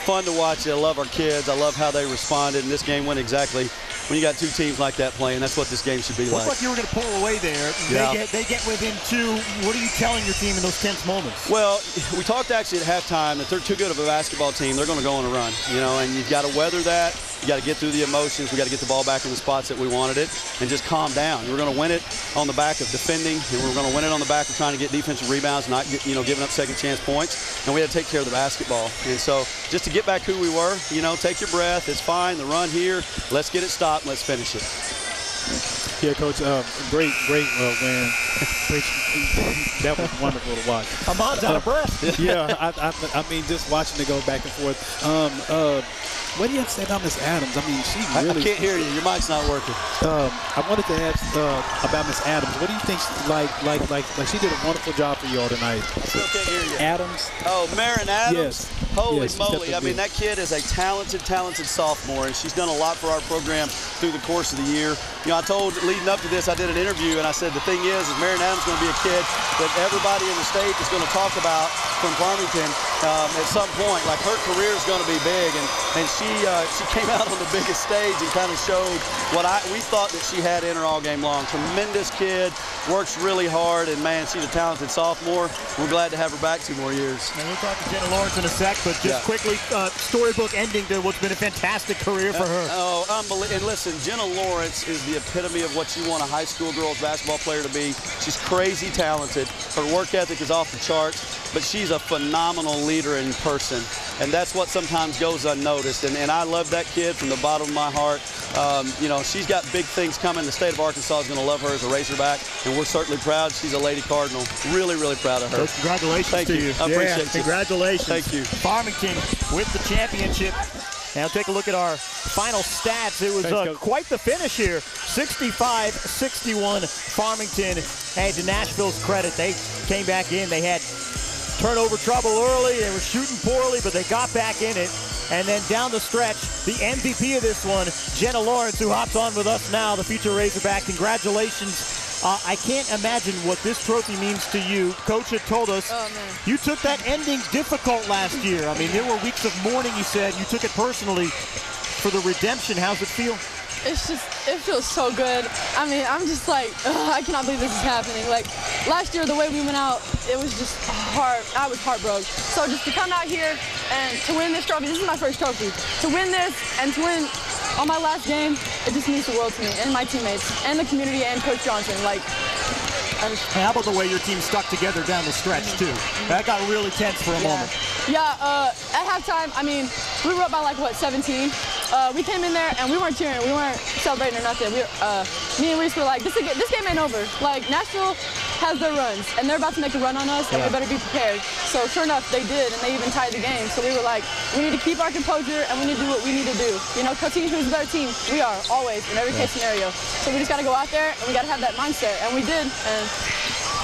fun to watch. It. I love our kids. I love how they responded, and this game went exactly when you got two teams like that playing. That's what this game should be Looks like. like you were going to pull away there. Yeah. They, get, they get within two. What are you telling your team in those tense moments? Well, we talked actually at halftime that they're too good of a basketball team. They're going to go on a run, you know, and you've got to weather that. You got to get through the emotions. We got to get the ball back in the spots that we wanted it, and just calm down. We're going to win it on the back of defending, and we're going to win it on the back of trying to get defensive rebounds, not get, you know giving up second chance points. And we had to take care of the basketball. And so just to get back who we were, you know, take your breath. It's fine. The run here. Let's get it stopped. Let's finish it. Yeah, Coach, uh, great, great uh, win. that was wonderful to watch. Amon's out of breath. <laughs> yeah, I, I, I, mean, just watching it go back and forth. Um, uh, what do you have to say about Miss Adams? I mean, she really. I, I can't hear you. Your mic's not working. Um, I wanted to ask uh, about Miss Adams. What do you think? Like, like, like, like, she did a wonderful job for you all tonight. I Still can't hear you. Adams. Oh, Marin Adams. Yes. Holy yes, moly! I mean, that kid is a talented, talented sophomore, and she's done a lot for our program through the course of the year. You know, I told leading up to this, I did an interview, and I said the thing is, is Marin Adams going to be a kid that everybody in the state is going to talk about from Farmington um, at some point. Like her career is going to be big, and and she uh, she <laughs> came out on the biggest stage and kind of showed what I we thought that she had in her all game long. Tremendous kid, works really hard, and man, she's a talented sophomore. We're glad to have her back two more years. And we'll talk to Jenna Lawrence in a sec, but just Yeah. quickly, uh, storybook ending to what's been a fantastic career for her. Oh, unbelievable. And listen, Jenna Lawrence is the epitome of what you want a high school girls basketball player to be. She's crazy talented. Her work ethic is off the charts, but she's a phenomenal leader in person. And that's what sometimes goes unnoticed. And, and I love that kid from the bottom of my heart. Um, you know, she's got big things coming. The state of Arkansas is going to love her as a Razorback, and we're certainly proud. She's a Lady Cardinal. Really, really proud of her. Coach, congratulations Thank to you. you. I Yeah, appreciate you. Congratulations. Thank you. Farmington with the championship. Now take a look at our final stats. It was uh, quite the finish here. 65-61 Farmington. Hey, to Nashville's credit, they came back in. They had turnover trouble early. They were shooting poorly, but they got back in it. And then down the stretch, the MVP of this one, Jenna Lawrence, who hops on with us now, the future Razorback. Congratulations. Uh, I can't imagine what this trophy means to you. Coach had told us you took that ending difficult last year. I mean, there were weeks of mourning, you said. You took it personally for the redemption. How's it feel? It's just, it feels so good. I mean, I'm just like, ugh, I cannot believe this is happening. Like, last year, the way we went out, it was just hard. I was heartbroken. So just to come out here and to win this trophy, this is my first trophy. To win this and to win on my last game, it just means the world to me and my teammates and the community and Coach Johnson. Like, just, How about the way your team stuck together down the stretch, too? That got really tense for a moment. Yeah, uh, at halftime, I mean, we were up by like, what, 17? Uh, we came in there and we weren't cheering. We weren't celebrating or nothing. We, uh, me and Reese were like, this, is, this game ain't over. Like, Nashville has their runs, and they're about to make a run on us, and Yeah. we better be prepared. So sure enough, they did, and they even tied the game. So we were like, we need to keep our composure, and we need to do what we need to do. You know, team who's a better team, we are, always, in every case scenario. So we just got to go out there, and we got to have that mindset, and we did, and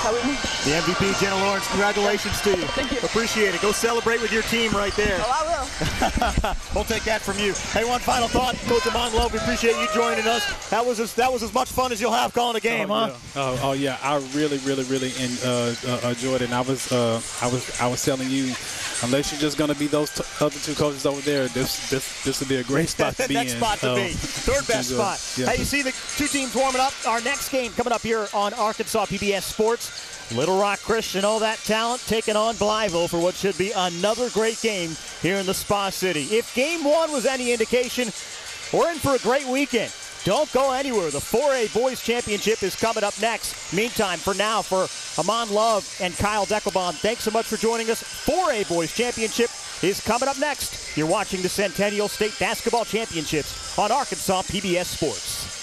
how we win. The MVP, Jenna Lawrence, congratulations to you. Thank you. Appreciate it. Go celebrate with your team right there. Oh, I will. <laughs> we'll take that from you. Hey, one final thought, Coach Amon Love. We appreciate you joining us. That was as, that was as much fun as you'll have calling a game, oh, huh? Yeah. Oh, oh, yeah, I really, really, really in, uh, uh, enjoyed it. And I was, uh, I was, I was telling you, unless you're just going to be those t- other two coaches over there, this, this, this would be a great spot to <laughs> be next in. spot to So, be. Third <laughs> best spot. Yeah. Hey, you see the two teams warming up. Our next game coming up here on Arkansas PBS Sports. Little Rock Christian, all that talent taking on Blytheville for what should be another great game here in the Spa City. If game one was any indication, we're in for a great weekend. Don't go anywhere. The 4A Boys Championship is coming up next. Meantime, for now, for Amon Love and Kyle Deckelbaum, thanks so much for joining us. 4A Boys Championship is coming up next. You're watching the Centennial State Basketball Championships on Arkansas PBS Sports.